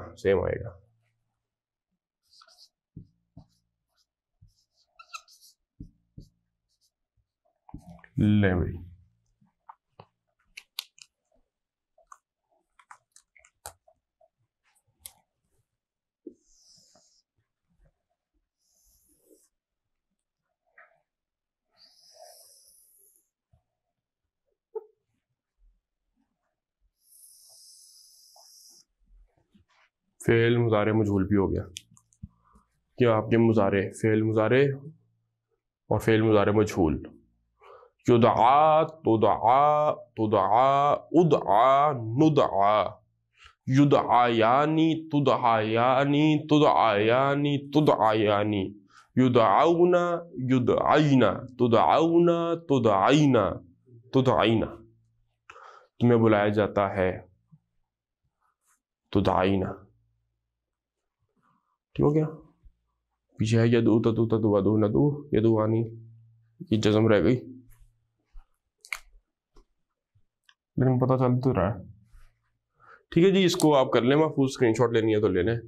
भाई। फेल मुजारे मजहूल भी हो गया। क्या आपके मुजारे, फेल मुजारे और फेल मुजारे मजहूल युदआ तुदआ तुदआ उदआ नुदआ युदआयानी तुदआयानी तुदआयानी तुदआयानी युदआउना युदआइना तुदआउना तुदआइना तुदआइना तुम्हें बुलाया जाता है तुदआइना ठीक हो गया? पीछे है यदू तदू तदु वदू नदू यदू आनी। ये जज्म रह गई। लेकिन पता चल तो रहा है। ठीक है जी, इसको आप कर लें महफूज स्क्रीनशॉट लेनी है तो ले लें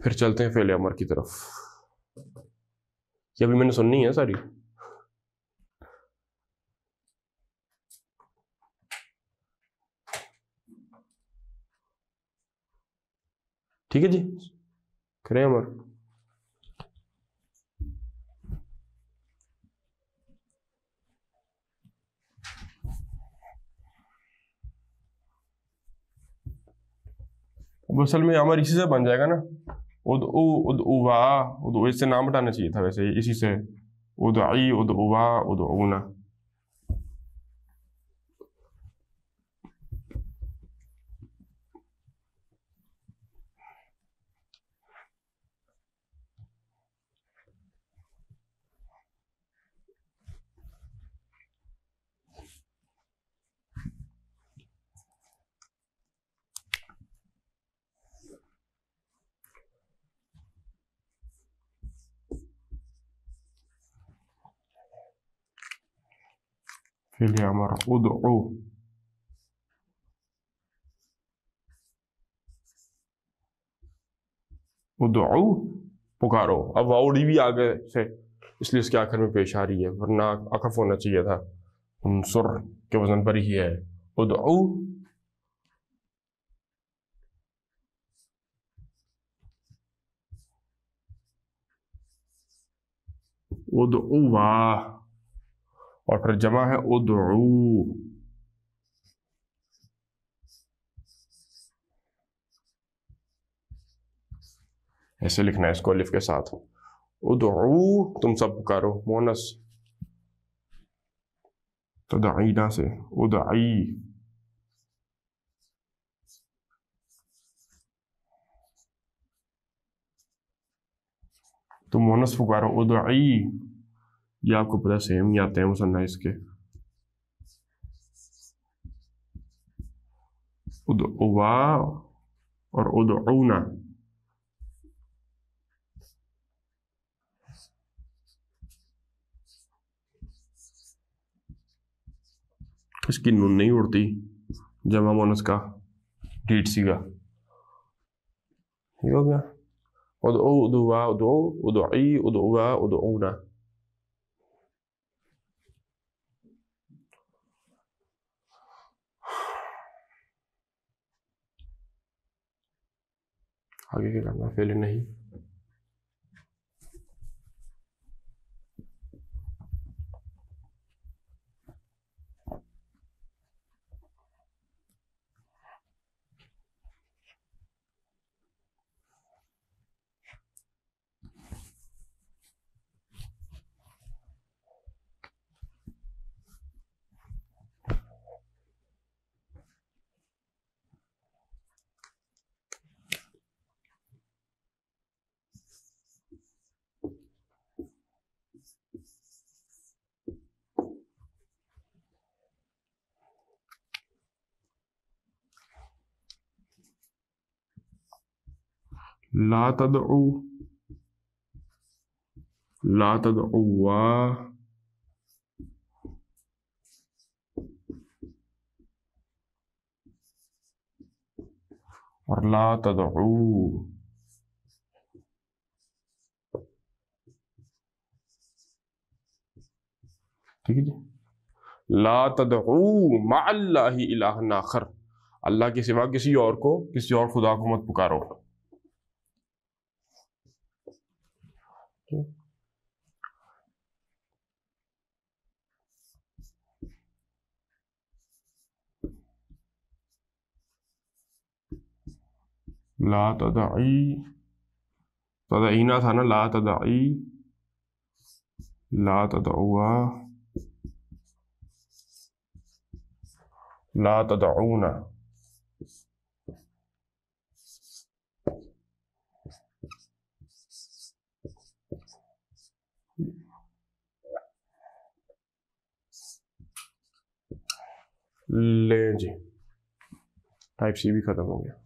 फिर चलते हैं फेल अमर की तरफ़। ये अभी मैंने सुननी है सारी। ठीक है जी, करें अमर। असल में अमर इसी से बन जाएगा ना। उद उ, उद उवा उद इससे नाम हटाना चाहिए था वैसे इसी से। उद आई उद उवा उद उना अमर उद उदऊ पुकारो अब वाउडी भी आगे से इसलिए इसके आखिर में पेश आ रही है वरना अकफ होना चाहिए था सुर के वज़न पर ही है उदऊ उदउवा और फिर जमा है उदऊ। ऐसे लिखना है, इसको अलिफ के साथ उदऊ, तुम सब पुकारो मोनस। तदईना से, उदई। तुम मोनस पुकारो, उदई। ये आपको पता सेम ही आते हैं मुसन्ना इसके उदवा और उदऊना। इसकी नून नहीं उड़ती जमा मोनस का डीट सी का ठीक हो गया? उदवा, उदऊ, उदई उदवा उदऊना। आगे क्या करना फेल नहीं। ला तदऊ ला तदउवा और ला तदऊ ठीक है जी ला तदऊ माल्लाही इलाहन आखर अल्लाह के सिवा किसी और को किसी और खुदा को मत पुकारो ला तदई। तदईना था ना, ला तदई। ला तदउआ ला तदऊना। ले जी। टाइप सी भी खत्म हो गया।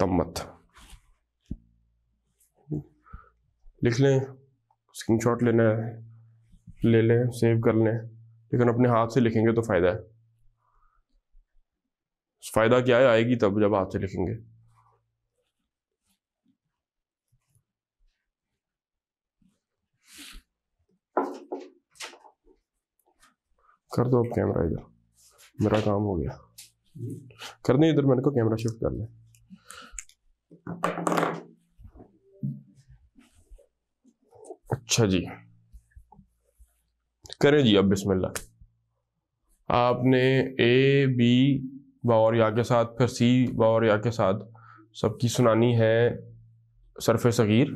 तम्मत लिख लें स्क्रीनशॉट लेना है ले लें सेव कर लें लेकिन अपने हाथ से लिखेंगे तो फ़ायदा है फ़ायदा क्या है आएगी तब जब हाथ से लिखेंगे कर दो कैमरा इधर। मेरा काम हो गया। कर दें इधर मैंने को कैमरा शिफ्ट कर लें अच्छा जी। करें जी अब बिस्मिल्लाह। आपने ए बी बावर या के साथ, फिर सी बावर या के साथ सबकी सुनानी है सरफ सग़ीर।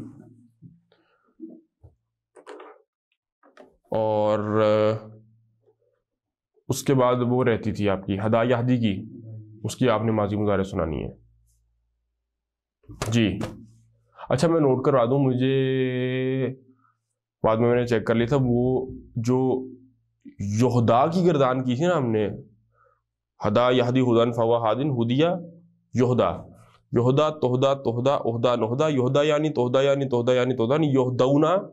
और उसके बाद वो रहती थी आपकी हदा यहदी की। उसकी आपने माजी मुजारे सुनानी है। जी। अच्छा मैं नोट करवा दूँ, मुझे बाद में मैंने चेक कर लिया था, वो जो योहदा की गर्दान की थी ना हमने, हदा यहदी, हुदन फवा हादिन, हुदिया, योहदा। योहदा, तोहदा तोहदा उहदा नोहदा योहदा यानी तोहदा यानी तोहदा यानी तोहदा यानी योहदौना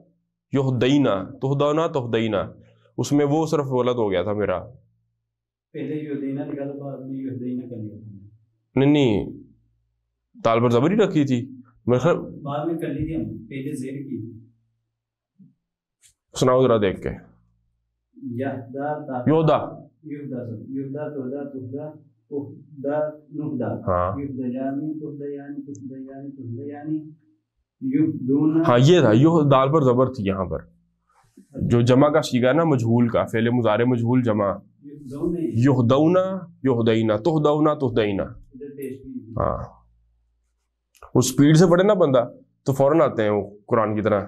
योहदईना तोहदौना तोहदईना। उसमें वो सिर्फ़ गलत हो गया था मेरा। पहले योदेना लिखा बाद में योदेना कर लिया नहीं नहीं ताल पर जबरी रखी थी। मेरे ख्याल बाद में कर ली थी हम पहले जेर की। सुनाओ जरा देख के। यहदा योदा उहदा नुहदा हाँ। युहदा यानी तुहदा यानी तुहदा यानी। तुहदा यानी हाँ ये था यो दाल पर जबर थी यहाँ पर। जो जमा का सीगा ना मजहूल का फेले मुजारे मजहूल जमा। युहदौना योहदईना तुहदौना तुहदईना हाँ। वो स्पीड से पढ़े ना बंदा तो फ़ौरन आते हैं वो कुरान की तरह।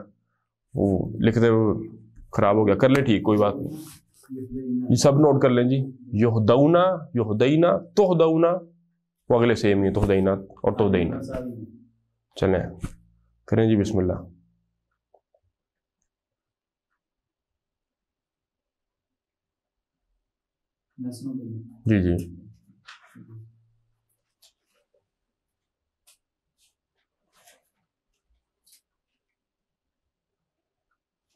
वो लिखते हुए खराब हो गया। कर ले ठीक कोई बात नहीं। ये सब नोट कर लें जी। योहदौना योहदईना तुहदौना वो अगले सेम ही तुहदईना और तुहदईना चलें। करें जी बिस्मिल्लाह मैं सुनो पहले। जी जी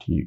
ठीक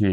जी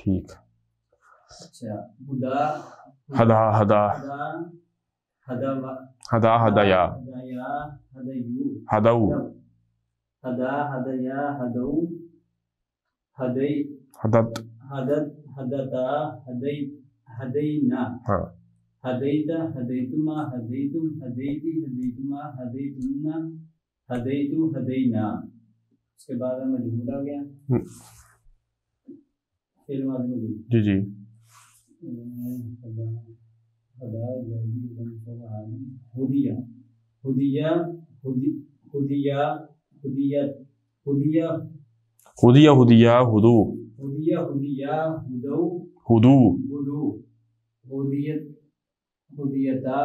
ठीक अच्छा हुदा हदा हदा हदा हदा हदा हदया हदाया हदयू हदऊ हदा हदया हदऊ हदय हदत हदत हदता हाँ। उसके बाद हमें मजहूल आ गया। हम्म। फिर जी जी। हुदिया हुदिया हुदी- हुदिया हुदिया। हुदिया हुदिया हुदू। हुदिया हुदिया हुदौ हुदू हुदू हुदियत हुदियता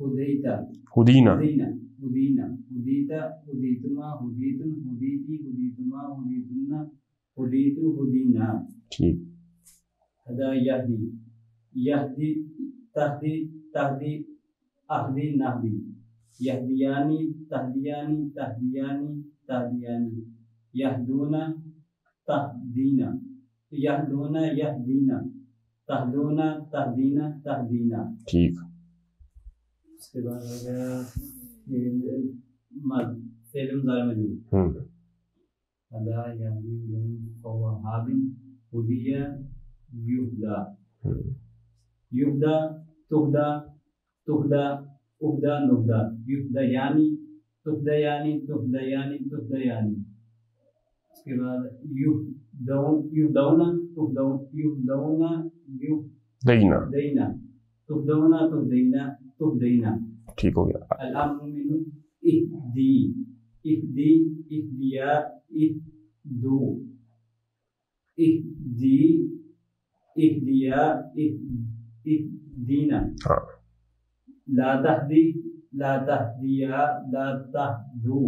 हुदैता हुदीना हुदीना हुदीना हुदीता हुदीतुमा हुदीतुन हुदीती हुदीतुमा हुदीतुन्ना हुदीतु हुदीना ठीक हदा यहदी यहदी तहदी तहदी अहदी नहदी यहदियानी तहदियानी तहदियानी तहदियानी यहदूना तहदीना यहदूना यहदीना तहदूना तहदीना तहदीना ठीक। उसके बाद हो गया मद मजबूर हम्म। फहुवा हादिन हुदिया युहदा। हम्म, युहदा तुहदा तुहदा उहदा नुहदा। युहदा यानी तुहदा यानी तुहदा यानी तुहदा यानी। spilada Yudon, Yudona, Turdon, Yudona, Yudena. Deina. Turdona, Turdeina, Turdeina. ठीक हो गया अल्लाह इहदी इहदी इहदिया इहदू इहदी इहदिया इहदीना हाँ ला तहदी ला तहदिया ला तहदू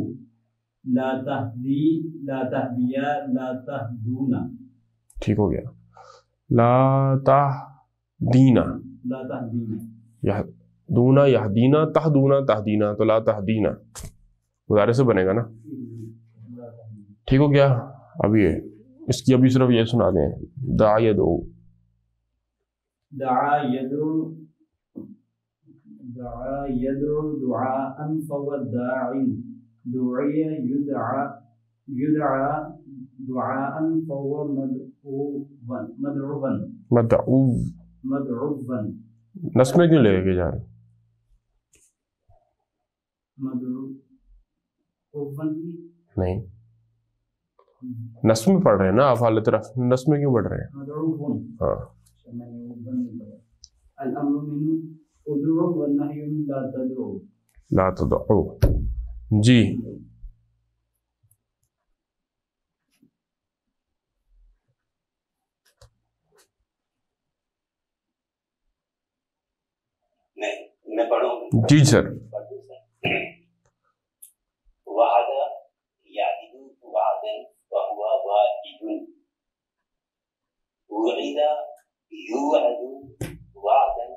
ठीक हो गया। ला तहदीना। ला तहदीना। यह दूना तह दीना तो ला तहदीना। गुजारे से बनेगा ना? ठीक हो गया। अब ये इसकी अभी सिर्फ़ ये सुना दें। दा दो दा यदो दा यदो दुआ अन फवद फवदाइन। दुआय युदआ दुआन फहुव मदऊबन मदऊबन मदऊब मदऊबन नस में क्यों लेके जा रहे नहीं। नस्म पढ़ रहे हैं ना आप वाले तरफ़? नस्म क्यों पढ़ रहे हैं? हाँ। ला तदो जी। मैं पढ़ूं जी सर। वाद यादिदु वादन वहुआ वादिदु वादन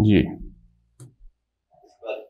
जी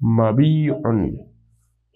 मबीउन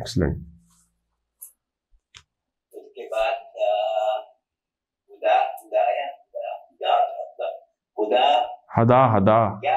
एक्सलेंट उसके बाद अ, खुदा खुदाया खुदा खुदा खुदा खुदा हदा हदा या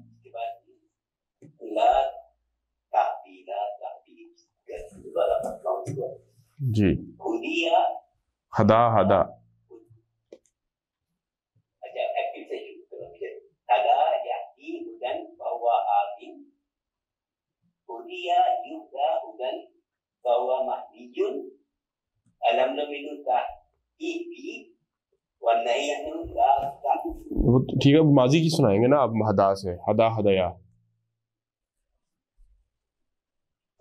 अनु ला ताही वो तो ठीक है माजी की सुनाएँगे ना आप, हदा से। हदा, हदया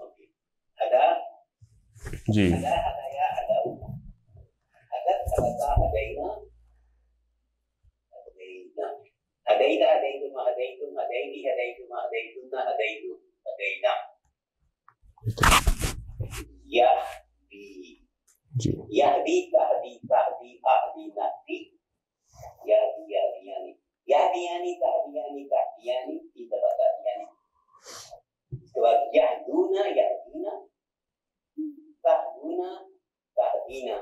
ओके हदा जी हदा हदाया हदाऊ हदत हदता हदैना हदैना हदैता हदैतुम हदैतुम हदैति हदैतुम हदैतुन्ना हदैतु हदैना यहदी जी यहदी तहदी तहदी अहदी नहदी यहदी यहदियानी यहदियानी तहदियानी तहदियानी तीन दफ़ा तहदियानी उसके बाद यहदूना यहदीना तहदूना तहदीना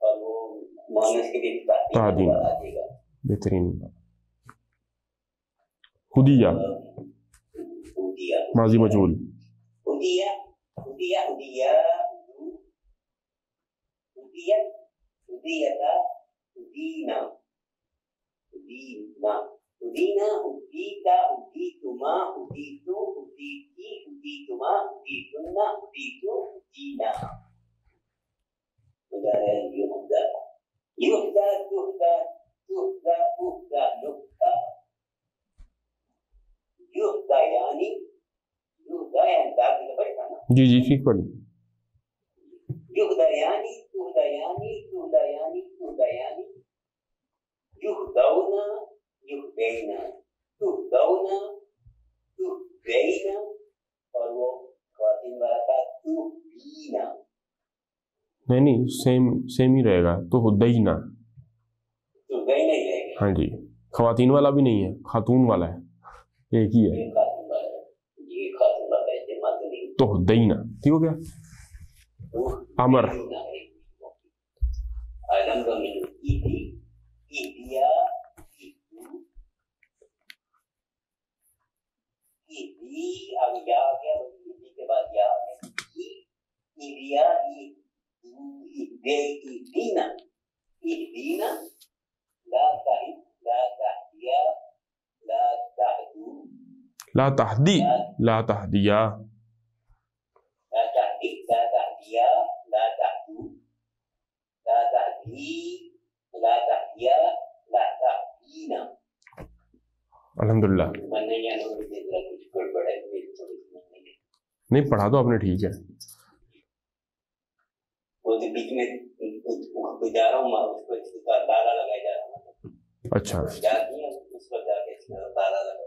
और वो मोनस के लिए तहदीना तहदीना। वाला आ जाएगा बेहतरीन हुदिया उदिया माजी मजहूल उदिया उदिया उदिया उदिया उदियता उदीना उदीना उदीना उदीता उदीतुमा उदीतु उदीति उदीतुमा उदीतुन्ना उदीतु उदीना उदाहरण युहदा युहदा तुहदा तुहदा उहदा नुहदा युहदा यानी युहदा यानी दाग का बैठा ना जी जी ठीक पढ़ युहदयानी तुहदयानी तुहदयानी तुहदयानी युहदौना युहदैना तुहदौना तुहदैना और वो खातिन वाला था तुहदीना नहीं नहीं सेम ही रहेगा तो हुदैना तुहदैना ही रहेगा हाँ। जी। खातन वाला भी नहीं है खातून वाला है। एक ही है। तो है। है नहीं। तो हुदैना ठीक हो गया? अमर। गड़बड़ है मेरी थोड़ी समझ नहीं पढ़ा दो आपने ठीक है हूँ हूँ अच्छा जाती है उस पर जाके इसका ताला लगा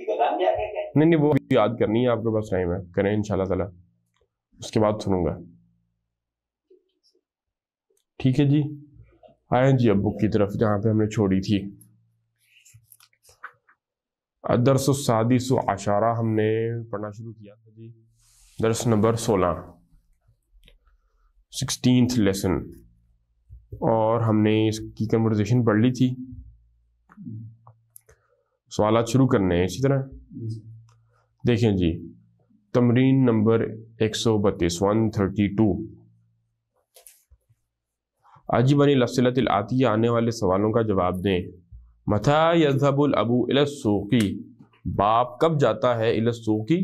नहीं नहीं, वो भी याद करनी है, आपके पास टाइम है। करें, इंशाल्लाह ताला। उसके बाद सुनूँगा। ठीक है जी। आए जी अब बुक की तरफ़, जहाँ पे हमने छोड़ी थी। दरस सादिस आशारा हमने पढ़ना शुरू किया था जी। दरस नंबर सोलह। Sixteen lesson. और हमने इसकी कन्वर्जेशन पढ़ ली थी। सवाल शुरू करने हैं इसी तरह? देखें जी तमरीन नंबर एक सौ बत्तीस वन थर्टी टू आजीबानी लफसलत आतिया आने वाले सवालों का जवाब दें। मथा यजहबुल अबू इलसूकी बाप कब जाता है इलसूकी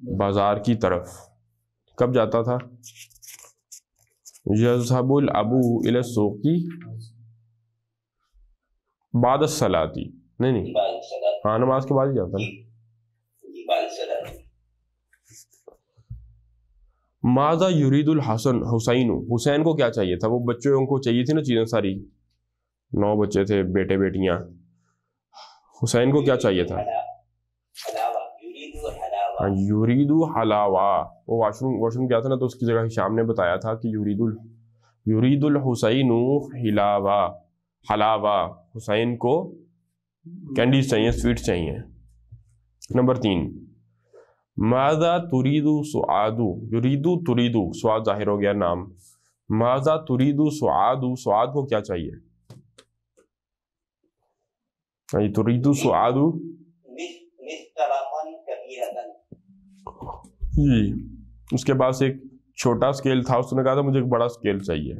बाज़ार की तरफ़। कब जाता था? यजहबुल अबू इलसूकी बाद सलाती। नहीं नहीं। हाँ नमाज़ के बाद ही जाता ना माजा युरीदुल हसन हुसैन हुसैन को क्या चाहिए था? वो बच्चों को चाहिए थी ना चीज़ें सारी। नौ बच्चे थे बेटे बेटियाँ हुसैन को क्या चाहिए था? युरीदु हलावा। हाँ युरीदु हलावा। वो वॉशरूम वॉशरूम क्या था ना तो उसकी जगह हिशाम ने बताया था कि यूरीदुल यूरीदुल हुसैन हिलावा। हलावा। हुसैन को कैंडीज चाहिए स्वीट चाहिए। नंबर तीन। माजा तुरीदु सुआदु। युरीदु तुरीदु स्वाद ज़ाहिर हो गया नाम। माजा तुरीदु सुआदु स्वाद को क्या चाहिए? हाँ, तुरीदु मिस कबीरतन जी। उसके पास एक छोटा स्केल था उसने कहा था मुझे एक बड़ा स्केल चाहिए।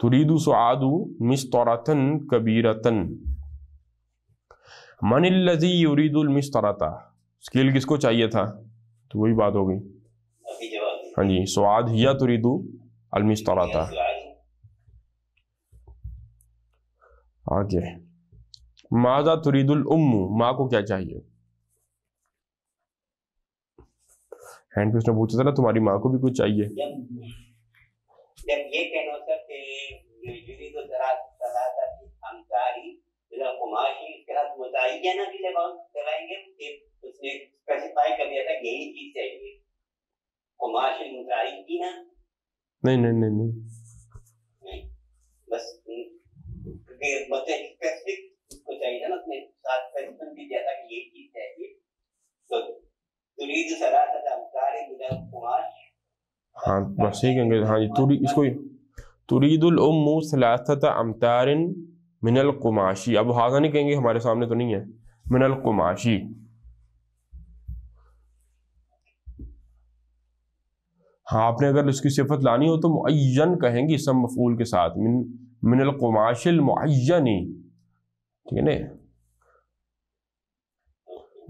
तुरीदु सुआदु मिस्तरतन कबीरतन। मनिल्लजी युरीदुल मिस्तरता। स्केल किसको चाहिए था? तो वही बात हो गई। अभी जवाब। दे। हाँ जी सुआद हिया तुरीदु अल मिस्तरता। आगे। माजा तुरीदुल उम्मू माँ को क्या चाहिए? हैंड पे उसने पूछा था ना तुम्हारी माँ को भी कुछ चाहिए? जब ये कहना सर कि यूरी तो जरा जरा अंकारी जरा कुमाशी इसके साथ मुतायना भी लगा लगाएँगे कि उसने स्पेसिफाई कर दिया था कि यही चीज़ चाहिए कुमाशी मुतायना नहीं नहीं नहीं नहीं। बस क्योंकि स्पेसिफिक को चाहिए ना उसने साथ स्पेसिफिक भी दिया कि यही चीज़ चाहिए तो तुरीद सलासत कुमाश हाँ बस हाँ जी तुरी इसको तुरीदुल उम्मू सलासत अमतारिन मिनल कुमाशी। अब हाजा नहीं कहेंगे हमारे सामने तो नहीं है। मिनल कुमाशी। हाँ आपने अगर उसकी सिफत लानी हो तो मुअय्यन कहेंगी सब मफूल के साथ, मिन, मिनल कुमाशिल मुअय्यनी। ठीक है ना?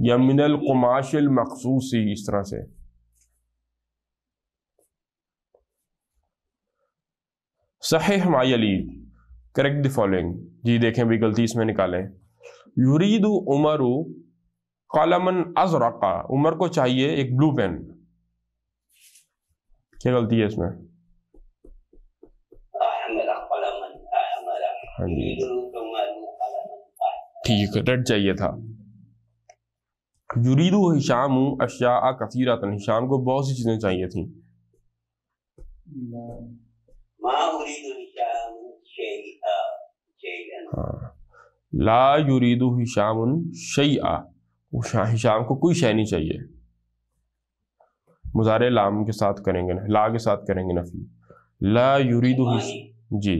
या मिनल कुमाशिल मखसूसी, इस तरह से। सही मायली करेक्ट द फॉलोइंग जी, देखें भी गलती इसमें निकालें। युरीदु उमर कलमन अजरका। उमर को चाहिए एक ब्लू पेन क्या गलती है इसमें? हाँ जी। ठीक रेड चाहिए था। युरीदु हिशाम अशिया कसीरा तन हिशाम को बहुत सी चीज़ें चाहिए थी। हाँ। ला युरीदु हिशाम शैआ। हिशाम को कोई शय नहीं चाहिए। मुजारे लाम के साथ करेंगे ना ला के साथ करेंगे नफी ला युरीदु हिश जी।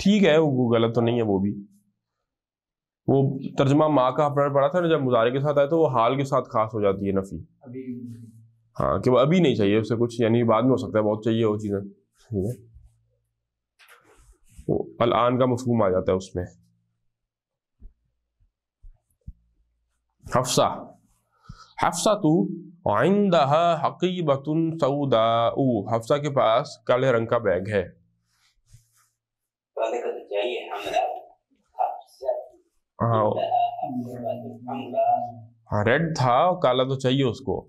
ठीक है वो गलत तो नहीं है वो भी। वो तर्जमा माँ का आपने पढ़ा था ना जब मुजारे के साथ आए तो वो हाल के साथ खास हो जाती है नफी हाँ कि वो अभी नहीं चाहिए उससे कुछ यानी बाद में हो सकता है बहुत चाहिए वो चीज़ें। ठीक है। वो अल आन का मफहूम आ जाता है उसमें। हफ्सा। हफ्सा तू हकीबतुन सऊदा हफ्सा के पास काले रंग का बैग है। तो हाँ। हाँ रेड था और काला तो चाहिए उसको।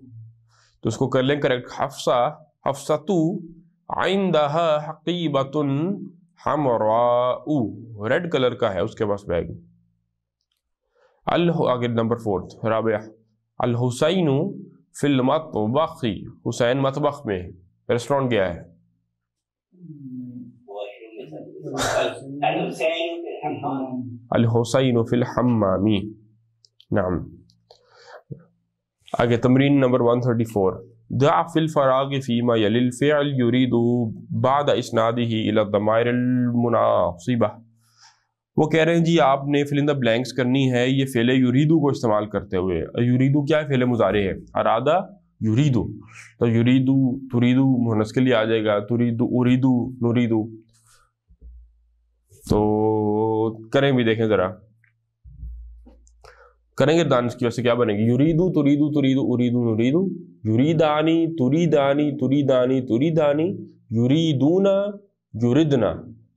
तो उसको कर लें करेक्ट हफ्सा हफ्सा तू आइंदहा हकीबतुन हमराऊ। रेड कलर का है उसके पास बैग। अल आगे नंबर फोर्थ राबिया। अल हुसैन फिल मतबखी। हुसैन मतबख में रेस्टोरेंट गया है। अल हुसैन फिल हम्मामी। नाम। आगे तमरीन नंबर 134 दा फिल फराग फीमा फ़िअल युरीदु बाद इस्नादिही इला दमाइर मुनासिबा। वो कह रहे हैं, जी, आपने फिल इन द ब्लैंक्स करनी है, ये फेले यूरीदू को इस्तेमाल करते हुए। यूरीदू क्या है? फेले मुजारे है। अरादा युरीदु तो युरीदु तुरीदु मुहनस के लिए आ जाएगा। तुरीदु उरीदु नुरीदु तो करें भी, देखें जरा। करेंगे दानिश की वजह क्या बनेगी? युरीदु तुरीदु तुरीदु उरीदु नुरीदु युरीदानी तुरीदानी तुरीदानी तुरीदानी युरीदूना युरिदना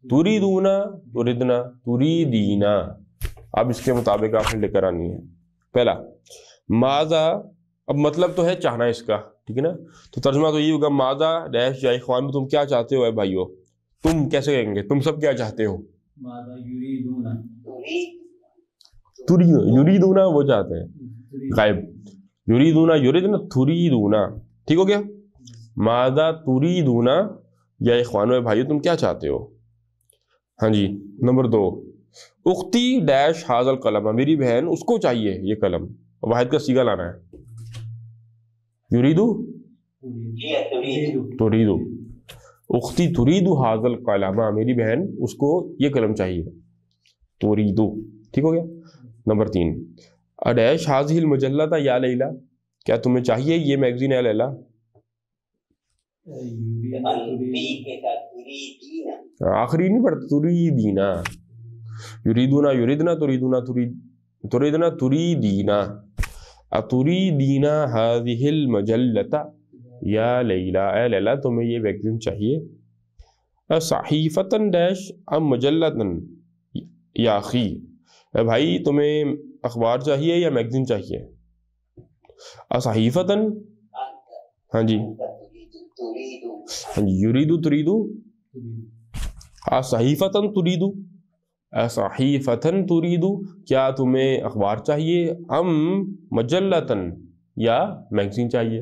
तुरीदूना तुरिदना तुरीदीना अब इसके मुताबिक आपने लेकर आनी है। पहला माजा अब मतलब तो है चाहना इसका ठीक है ना? तो तर्जमा तो ये होगा माजा डैश या इखवान तुम क्या चाहते हो भाइयों? तुम कैसे कहेंगे? तुम सब क्या चाहते हो? तुरी। युरीदूना वो चाहते हैं। गायब। युरीदूना युरीदना तुरीदूना ठीक हो गया? मादा तुरी दूना या खानो भाइयों तुम क्या चाहते हो? हाँ जी, नंबर दो। उख्ती डैश हाजल कलम, मेरी बहन, उसको चाहिए ये कलम। वाहिद का सीगा लाना है। युरीदू? तुरीद- उख्ती तुरीदू हाजल कलमा मेरी बहन, उसको ये कलम चाहिए। तुरीदू। ठीक हो गया? नंबर तीन। अडैश हाजिल मुजल्ला था या लैला, क्या तुम्हें चाहिए ये मैगजीन है लैला अनबी के साथ तुरीदीना आखिरी नहीं पढ़ता, तुरीदीना। युरीदुना, युरिदना, तुरीदुना, तुरी, तुरीदना, तुरीदीना। अतुरीदीना हादिहिल मजल्लता। या लैला, ए लैला, तुम्हें ये मैगजीन चाहिए। सहीफतन डैश, अम मजल्लतन, या अखी। भाई, तुम्हें अखबार चाहिए या मैगजीन चाहिए? असहीफतन हाँ जी। युरीदु तुरीदु असहीफतन तुरीदु असहीफतन तुरीदु क्या तुम्हें अखबार चाहिए? अम मजल्लतन या मैगजीन चाहिए?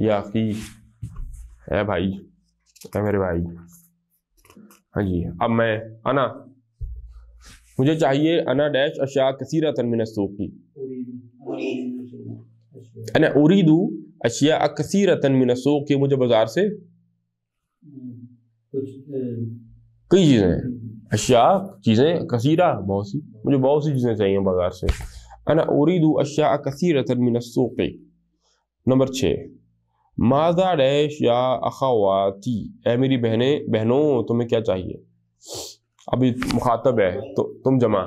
या अखी है भाई है मेरे भाई। हाँ जी अब मैं अना। मुझे चाहिए अना डैश अशा कसीरतन मिन सूकी अना उरीदु अशिया कसीरतन मिन सूकी मुझे बाज़ार से कई चीज़ें हैं। अशिया चीज़ें कसीरा बहुत सी मुझे बहुत सी चीज़ें चाहिए बाज़ार से। अना उरीदु अशिया कसीरतन मिन नंबर छः मादा डैश या अखावाती। ए मेरी बहनें बहनों तुम्हें क्या चाहिए? अभी मुखातब है तो तुम जमा।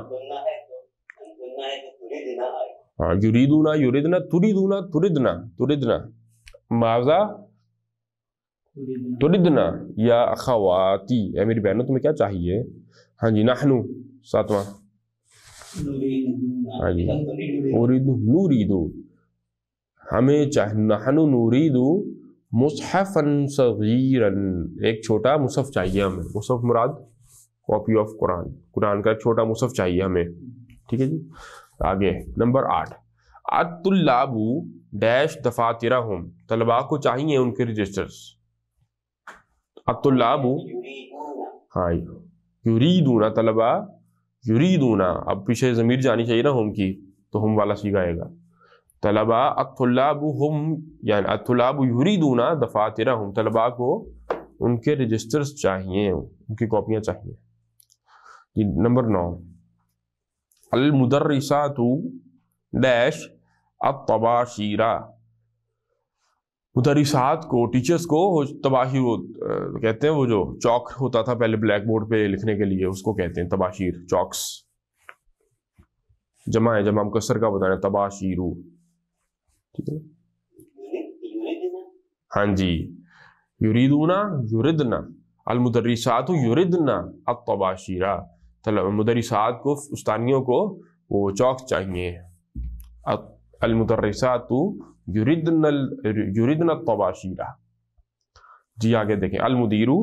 हाँ युरीदूना युरिदना तुरीदूना तुरिदना तुरिदना। माजा तुरिदना या अखावाती ए मेरी बहनों तुम्हें क्या चाहिए? हाँ जी नाहनु सातवां हाँ जी. उरीदु नूरीदु हमें चाह नहनु नूरीदु मुसहफन सगीरन एक छोटा मुसहफ चाहिए हमें। मुसहफ मुराद कॉपी ऑफ़ कुरान कुरान का एक छोटा मुसफ़ चाहिए हमें। ठीक है जी? आगे नंबर आठ. अतुल्लाबू डैश दफातिरा हम तलबा को चाहिए उनके रजिस्टर्स अतुल्लाबु हाँ युरीदूना तलबा युरीदूना अब पीछे ज़मीर जानी चाहिए ना हम की तो हम वाला सीखा आएगा तलबा अतुल्लाबु हम यानी अतुल्लाबु युरीदूना दफातिरा हम तलबा को उनके रजिस्टर्स चाहिए उनकी कॉपियाँ चाहिए नंबर नौ अलमुदर्रिसातु डैश अतबाशीरा मुदरिसात को टीचर्स को तबाशीर वो, कहते हैं वो जो चौक होता था पहले ब्लैक बोर्ड पे लिखने के लिए उसको कहते हैं तबाशीर चौक्स। जमा है जमा कसर का बताना तबाशीरू। ठीक है? हाँ जी। युरीदूना युरिदना। अलमुदरिसात युरिदना अतबाशीरा मुदरिसात को उस्तानियों को वो चौक चाहिए। अलमुदरिसात युरिदन युरिदन तबाशीरा जी आगे देखें अलमुदीरू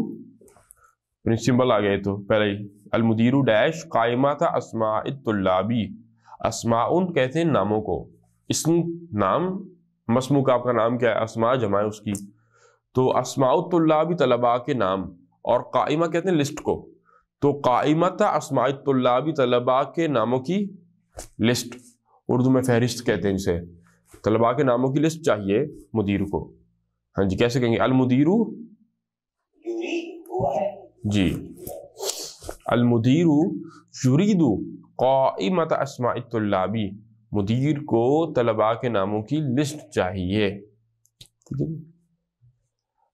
प्रिंसिपल आ गए तो पहले ही अलमुदीरू डैश कायमा था अस्माबी अस्माउन कहते हैं नामों को इसम नाम मसमू का आपका नाम क्या है असमा जमा है उसकी तो अस्माउतुल्लाबी तलबा के नाम और कायमा कहते हैं लिस्ट को तो कायमा कायमत अस्मातुल्लाबी तलबा के नामों की लिस्ट उर्दू में फहरिस्त कहते हैं जिसे तलबा के नामों की लिस्ट चाहिए मुदीर को। हाँ जी कैसे कहेंगे? अलमुदीरू? जी। अलमुदीरू युरीदु काइमत अस्मातुल्लाबी मुदीर को तलबा के नामों की लिस्ट चाहिए। ठीक है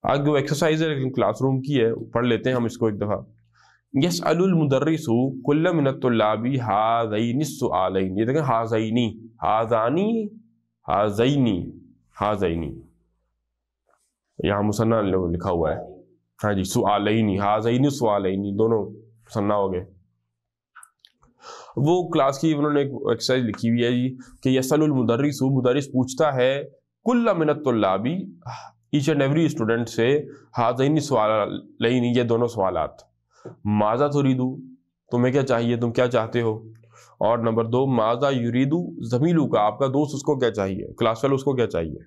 आगे वो एक्सरसाइज है लेकिन क्लासरूम की है पढ़ लेते हैं हम इसको एक दफ़ा। यस अलुल मुदर्रिसु कुल्ल मिनतुल्लाबी हाज़ैनि सुआलैन ये देखें हाज़ैनी हाज़ानी हाज़ैनी हाज़ैनी। यहाँ मुसन्ना लिखा हुआ है। हाँ जी, सुआलैनी, हाज़ैनी, सुआलैनी, दोनों मुसन्ना हो गए। वो क्लास की उन्होंने एक एक्सरसाइज लिखी हुई है जी, कि यसलुल मुदर्रिसु, मुदर्रिस पूछता है, कुल्ल मिनतुल्लाबी ईच एंड एवरी स्टूडेंट से हाज़ैनी सुआलैनी, ये दोनों सवाल माजा तो रीदू तुम्हें क्या चाहिए, तुम क्या चाहते हो? और नंबर दो माजा युरीदू जमीलू का आपका दोस्त उसको क्या चाहिए? क्लास वाले उसको क्या चाहिए?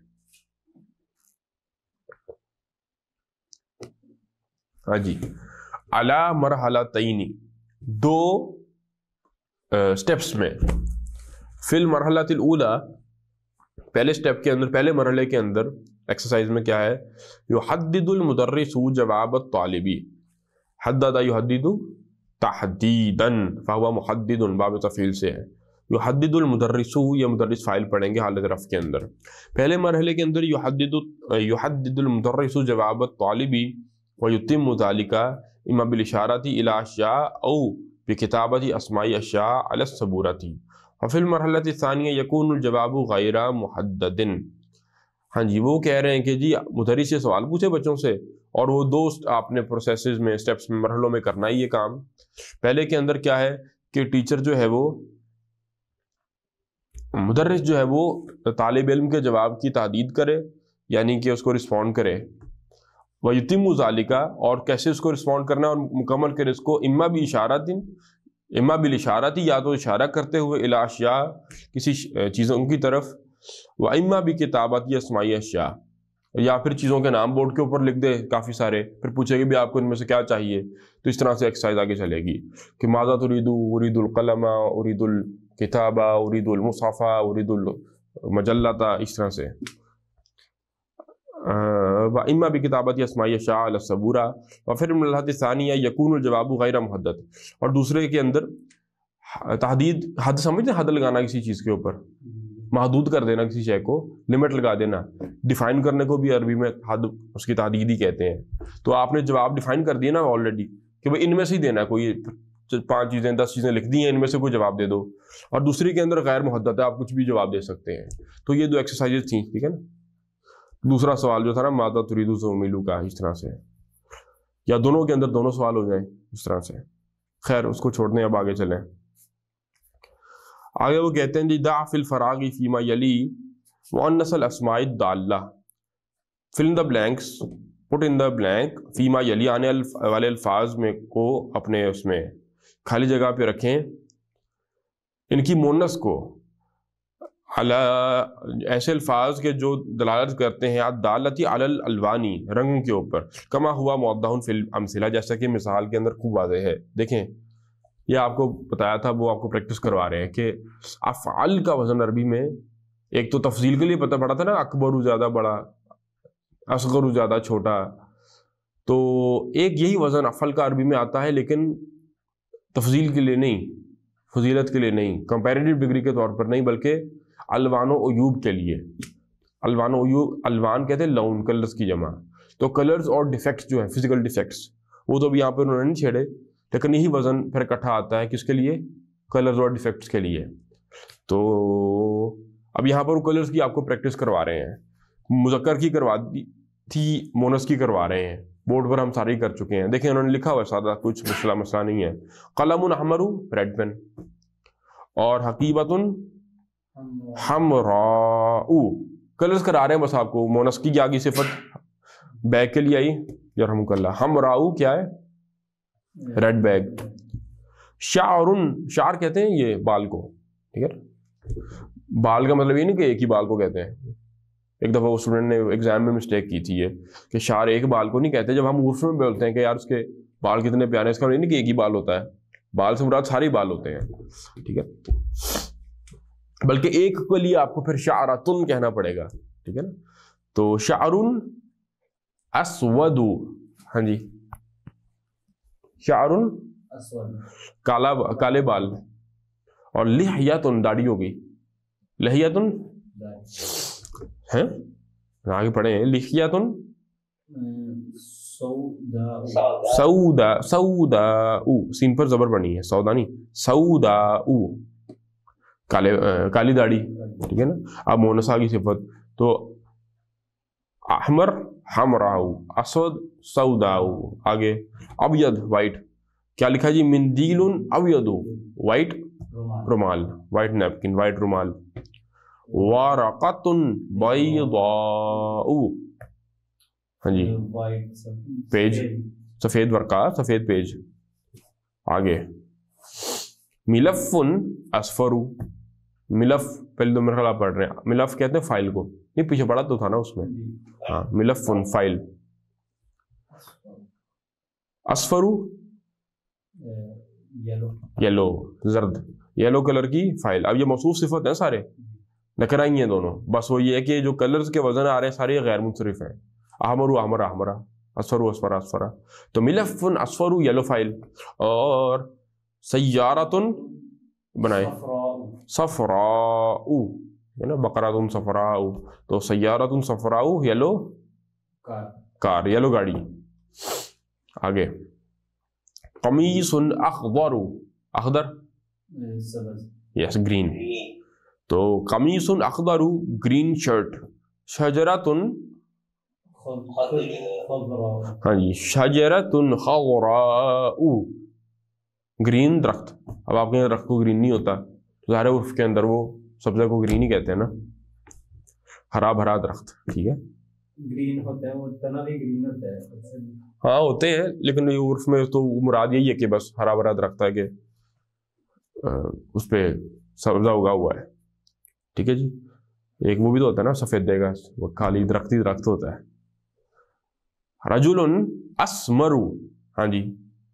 हाँ जी। अला मरहला तईनी दो आ, स्टेप्स में। फिल मरहला उला पहले स्टेप के अंदर पहले मरहले के अंदर एक्सरसाइज में क्या है? यो हद्दुल मुदर्रिसू जवाब तालिबी। हद्दा युहद्दिदु तहदीदन फाहुआ मुहद्दिदुन, बाब तफील से है। युहद्दिदुलमुदर्रिसु ये मुदर्रिस फ़ाइल पढ़ेंगे हालत रफ़ के अंदर। पहले मरहले के अंदर युहद्दिदु जवाब तालिबी, व युतिम ज़ालिका इमा बिलशारती इला अशिया औ बिकिताबती अस्माई अशिया अलसबूरती वफिल मरहलत सानिया यकून जवाब गैरा मुहद्दिन हाँ जी, वो कह रहे हैं कि जी मुदरिस से सवाल पूछे बच्चों से और वो दो आपने प्रोसेस में स्टेप्स में, मरहलों में करना है ये काम। पहले के अंदर क्या है कि टीचर जो है वो मुदरस जो है वो तालब इल्म के जवाब की तादीद करे, यानी कि उसको रिस्पॉन्ड करे। वयतिम ज़ालिका, और कैसे उसको रिस्पॉन्ड करना और मुकम्मल करे इसको, इम्मा भी इशारा दिन, इम्मा बिल इशारा थी या तो इशारा करते हुए इलाशिया किसी चीज़ों की तरफ़, व इम्मा भी किताबत या समाई अशिया। या फिर चीज़ों के नाम बोर्ड के ऊपर लिख दे काफ़ी सारे, फिर पूछेगी भी आपको इनमें से क्या चाहिए। तो इस तरह से एक्सरसाइज आगे चलेगी। कि माजा तुरीदू, उरीदुल कलमा, उरीदुल किताबा, उरीदुल मुसाफ़ा, उरीदुल मजल्लाता, इस तरह से। व इमा भी किताबत यसमाई शाह सबूरा, व फिर सानिया यकून जवाब गैर मुहदत और दूसरे के अंदर तहदीद, हद, समझते हद लगाना किसी चीज़ के ऊपर? महदूद कर देना किसी शय को लिमिट लगा देना। डिफाइन करने को भी अरबी में हद, उसकी तहदीद ही कहते हैं। तो आपने जवाब डिफाइन कर दिया ना ऑलरेडी कि भाई इनमें से ही देना कोई पाँच चीज़ें, दस चीज़ें लिख दी हैं, इनमें से कोई जवाब दे दो। और दूसरी के अंदर गैर मुहदत है, आप कुछ भी जवाब दे सकते हैं। तो ये दो एक्सरसाइजेज थी, ठीक है ना? दूसरा सवाल जो था ना, माता तुरीदू से मिलू का, इस तरह से। या दोनों के अंदर दोनों सवाल हो जाए, इस तरह से। खैर, उसको छोड़ने, अब आगे चलें। आगे वो कहते हैं जी, दाफिल फरागी फीमा यली वन नसल असमाई दाल्ला fill the blanks put in the blank फीमा यली आने वाले अल्फाज में को अपने उसमें खाली जगह पे रखें। इनकी मोनस को अला, ऐसे अल्फाज के जो दलालत करते हैं दालती अलल अलवानी रंग के ऊपर। कमा हुआ मुद्दा फिल, अमसिला, जैसा कि मिसाल के अंदर खूब वाजे है। देखें ये आपको बताया था, वो आपको प्रैक्टिस करवा रहे हैं कि अफ़ाल का वज़न अरबी में, एक तो तफसील के लिए पता पड़ा था ना, अकबर ज़्यादा बड़ा, असगर ज़्यादा छोटा तो एक यही वज़न अफ़ल का अरबी में आता है, लेकिन तफजील के लिए नहीं, फजीलत के लिए नहीं कंपेरेटिव डिग्री के तौर पर नहीं, बल्कि अलवान अयूब के लिए। अलवान अयूब अलवान कहते हैं लाउन कलर्स की जमा। तो कलर्स और डिफेक्ट्स जो है फ़िज़िकल डिफेक्ट्स वो तो अभी यहाँ पर उन्होंने नहीं छेड़े। लेकिन यही वज़न फिर इकट्ठा आता है किसके लिए? कलर्स और डिफेक्ट्स के लिए। तो अब यहाँ पर कलर्स की आपको प्रैक्टिस करवा रहे हैं। मुजक्कर की करवा थी, मोनस की करवा रहे हैं। बोर्ड पर हम सारे कर चुके हैं। देखें उन्होंने लिखा हुआ सादा कुछ मसला मसला नहीं है। कलम हमरू रेड पेन और हकीबत हम कलर्स करा रहे हैं बस आपको। मोनस की आगे सिफत? बैग के लिए आई यार हम कल्ला हम राऊ क्या है? रेड बैग शारुन शार कहते हैं ये बाल को, ठीक है? बाल का मतलब ये नहीं कि एक ही बाल को कहते हैं। एक दफ़ा वो स्टूडेंट ने एग्ज़ाम में मिस्टेक की थी ये, कि शार एक बाल को नहीं कहते। जब हम उर्फ़ में बोलते हैं कि यार उसके बाल कितने प्यारे इसका मतलब नहीं कि एक ही बाल होता है। बाल से मुराद सारे बाल होते हैं, ठीक है? बल्कि एक के लिए आपको फिर शारातुन कहना पड़ेगा, ठीक है ना? तो शाहरुन असवदु हाँ जी। शारुन काला काले बाल और लिहियातुन दाढ़ी होगी लहियातुन? है? आगे पढ़े लिहियातुन? सऊदा सऊदा उ सीन पर जबर बनी है सौदा नहीं सऊदा उ काले आ, काली दाढ़ी ठीक है ना? अब मोनसा की सिफत। तो अहमर हमराऊ असद सऊदाऊ आगे अबयद वाइट। क्या लिखा जी? मिंदील अवयदु, वाइट, रुमाल, वाइट नैपकिन, वाइट रुमाल। वारकतुन बैदाउ हाँ जी। पेज। सफ़ेद वर्का, सफ़ेद पेज। आगे। मिलफुन असफरू। मिलफ पहले दो मेरे ख्याल पढ़ रहे हैं। मिलफ कहते हैं फ़ाइल को। नहीं पीछे पढ़ा तो था ना उसमें। हाँ मिलफुन फ़ाइल असफरू? येलो जर्द। येलो कलर की फ़ाइल अब ये मौसूफ सिफत है सारे? नकराई हैं दोनों। बस वो ये है कि जो कलर्स के वज़न आ रहे हैं सारे गैर मुनसरफ हैं। अहमर अहमर अहमरा। असफर असफरा असफरा। तो मिलफुन असफर येलो फ़ाइल और सयारतुन बनाए। सफराऊ है ना बकरातुन सफराऊ तो सैयारतुन सफराऊ येलो कार कार येलो गाड़ी आगे कमीसुन अखदरु अखदर यस ग्रीन तो कमीसुन अखदरु ग्रीन शर्ट शजरतुन हाँ जी शजरतुन खगराऊ ग्रीन दरख्त अब आपके यहाँ दरख्त को ग्रीन नहीं होता ज़ाहिर है उर्फ़ के अंदर वो सब्जा को ग्रीन ही कहते हैं ना। हरा भरा दरख्त ठीक है? ग्रीन होता है वो तना भी ग्रीन होता है अच्छा हाँ होते हैं लेकिन ये उर्फ़ में तो मुराद यही है कि बस हरा भरा दरख्त है कि उस पर सब्जा उगा हुआ है। ठीक है जी? एक वो भी तो होता है ना सफ़ेद देगा वो खाली दरख्त ही दरख्त होता है। रजुल असमरु हाँ जी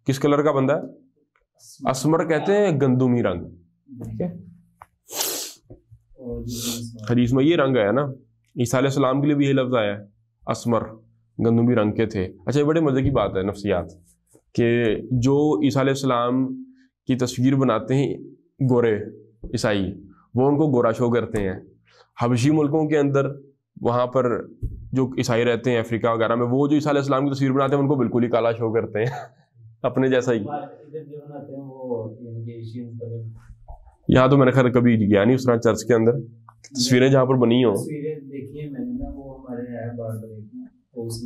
किस कलर का बंदा है? असमर कहते हैं गंदुमी रंग। ठीक है? हदीस में ये रंग आया ना ईसा सलाम के लिए भी ये लफ्ज़ आया है असमर गंदुमी रंग के थे। अच्छा ये बड़े मज़े की बात है नफ्सियात कि जो ईसा सलाम की तस्वीर बनाते हैं गोरे ईसाई वो उनको गोरा शो करते हैं। हबशी मुल्कों के अंदर वहाँ पर जो ईसाई रहते हैं अफ्रीका वगैरह में वो जो ईसा की तस्वीर बनाते हैं उनको बिल्कुल ही काला शो करते हैं अपने जैसा ही। यहाँ तो मैंने खैर कभी गया नहीं उस तरह चर्च के अंदर। तस्वीरें जहाँ पर बनी हो। है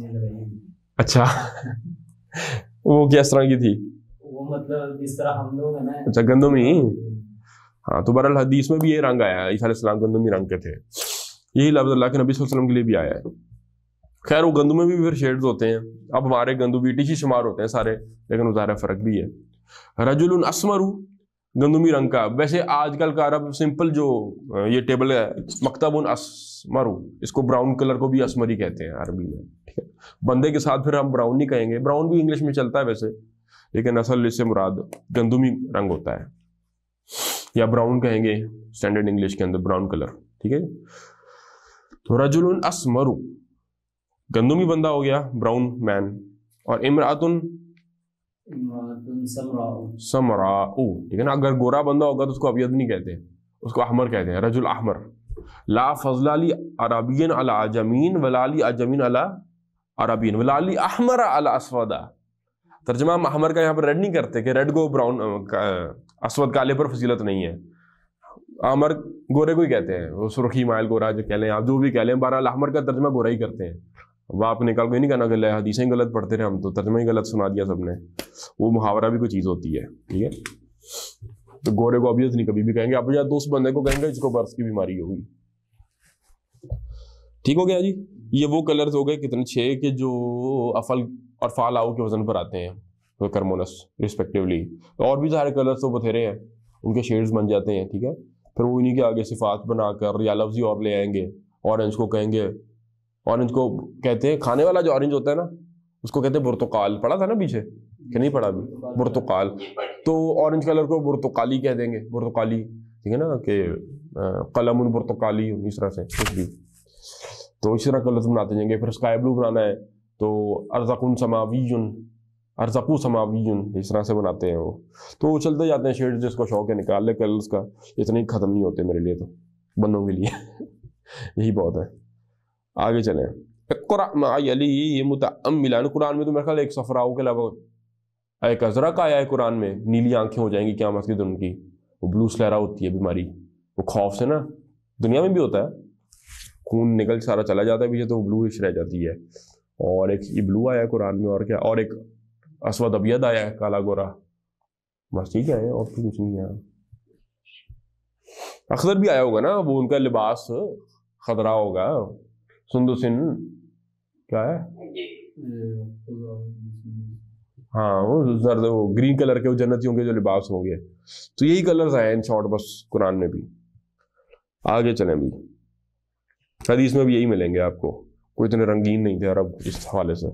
है। अच्छा। वो किस तरह की थी? वो मतलब जिस तरह हम लोग है ना अच्छा गंदुमी हाँ? तो बहरहाल हदीस में भी ये रंग आया है अलैहिस्सलाम गंदुमी रंग के थे। यही लफ्ज अल्लाह के नबी वसल्लम के लिए भी आया है। खैर वो गंदू में भी फिर शेड्स होते हैं। अब हमारे गंदू बीटी ही शुमार होते हैं सारे लेकिन उजारा फ़र्क भी है। रजुल असमरु गंदुमी रंग का। वैसे आजकल का अरब सिंपल जो ये टेबल है मकतबुन असमरु, इसको ब्राउन कलर को भी असमरी कहते हैं अरबी में, ठीक है? बंदे के साथ फिर हम ब्राउन नहीं कहेंगे। ब्राउन भी इंग्लिश में चलता है वैसे, लेकिन असल इससे मुराद गंदुमी रंग होता है। या ब्राउन कहेंगे स्टैंडर्ड इंग्लिश के अंदर ब्राउन कलर, ठीक है? तो रजुल असमरु, गंदुमी बंदा हो गया, ब्राउन मैन। और इमरातुन ठीक है ना? अगर गोरा बंदा होगा तो उसको अबियद नहीं कहते। उसको अहमर कहते हैं, रजुल अहमर। ला फजलाली अरबियन अला अजमीन, वलाली अजमीन अला अरबियन। वलाली अहमर अला असवदा। तर्जमा हम अहमर का यहाँ पर रेड नहीं करते कि रेड को ब्राउन असवद काले पर फजीलत नहीं है। अहमर गोरे को ही कहते हैं, वो सुर्खी माइल गोरा जो कह लें, आप जो भी कह लें, बहरहाल अहमर का तर्जमा गोरा ही करते हैं। अब आप निकाल के नहीं कहना कि हदीसें गलत पढ़ते रहे, हम तो तर्जमा ही गलत सुना दिया सबने। वो मुहावरा भी कोई चीज़ होती है, ठीक है? तो गोरे को अभी नहीं, कभी भी कहेंगे, अब या दोस्त बंदे को कहेंगे जिसको बर्स की बीमारी होगी। ठीक हो गया जी? ये वो कलर्स हो गए, कितने छः के जो अफल और फाल आओ के वज़न पर आते हैं तो करमोनस रिस्पेक्टिवली और भी सारे कलर्स तो बथेरे हैं, उनके शेड्स बन जाते हैं, ठीक है? फिर वो इन्हीं के आगे सिफात बनाकर या लफ्जी और ले आएँगे ऑरेंज को कहेंगे ऑरेंज को कहते हैं, खाने वाला जो ऑरेंज होता है ना, उसको कहते हैं बुर्तकाल। पढ़ा था ना पीछे? कि नहीं पढ़ा अभी? बुर्तकाल। तो ऑरेंज कलर को बुर्तकाली कह देंगे, बुर्तकाली। ठीक है ना? कि कलम बुर्तकाली, इस तरह से, कुछ भी। तो इस तरह कलर्स बनाते जाएँगे। फिर स्काई ब्लू बनाना है तो अरजकुन समावीयुन, अरजकू समावीयुन, इस तरह से बनाते हैं वो। तो वो चलते जाते हैं शेड जिसको शौक है निकाल ले कलर्स का। इतने ही ख़त्म नहीं होते मेरे लिए तो बंदों के लिए। यही बहुत है। आगे चले। मायली ये कुरान में तो मेरे ख्याल एक सफराओं के अलावा एक अजरक आया है कुरान में, नीली आँखें हो जाएँगी क्या दिन उनकी। वो ब्लू स्लहरा होती है बीमारी। वो खौफ से ना, दुनिया में भी होता है। खून निकल सारा चला जाता है पीछे तो ब्लूइश रह जाती है। और एक ये ब्लू आया है कुरान में और क्या, और एक असवद अबियद आया है, काला गोरा। बस ठीक है, और तो कुछ नहीं है। अख्तर भी आया होगा ना, वो उनका लिबास खतरा होगा। सुंदुसिन क्या है? हाँ वो जर्द वो ग्रीन कलर के वो जन्नतियों के जो लिबास होंगे। तो यही कलर्स आए इन शॉर्ट बस कुरान में भी। आगे चलें भी। हदीस में भी यही मिलेंगे आपको। कोई इतने रंगीन नहीं थे अरब इस हवाले से।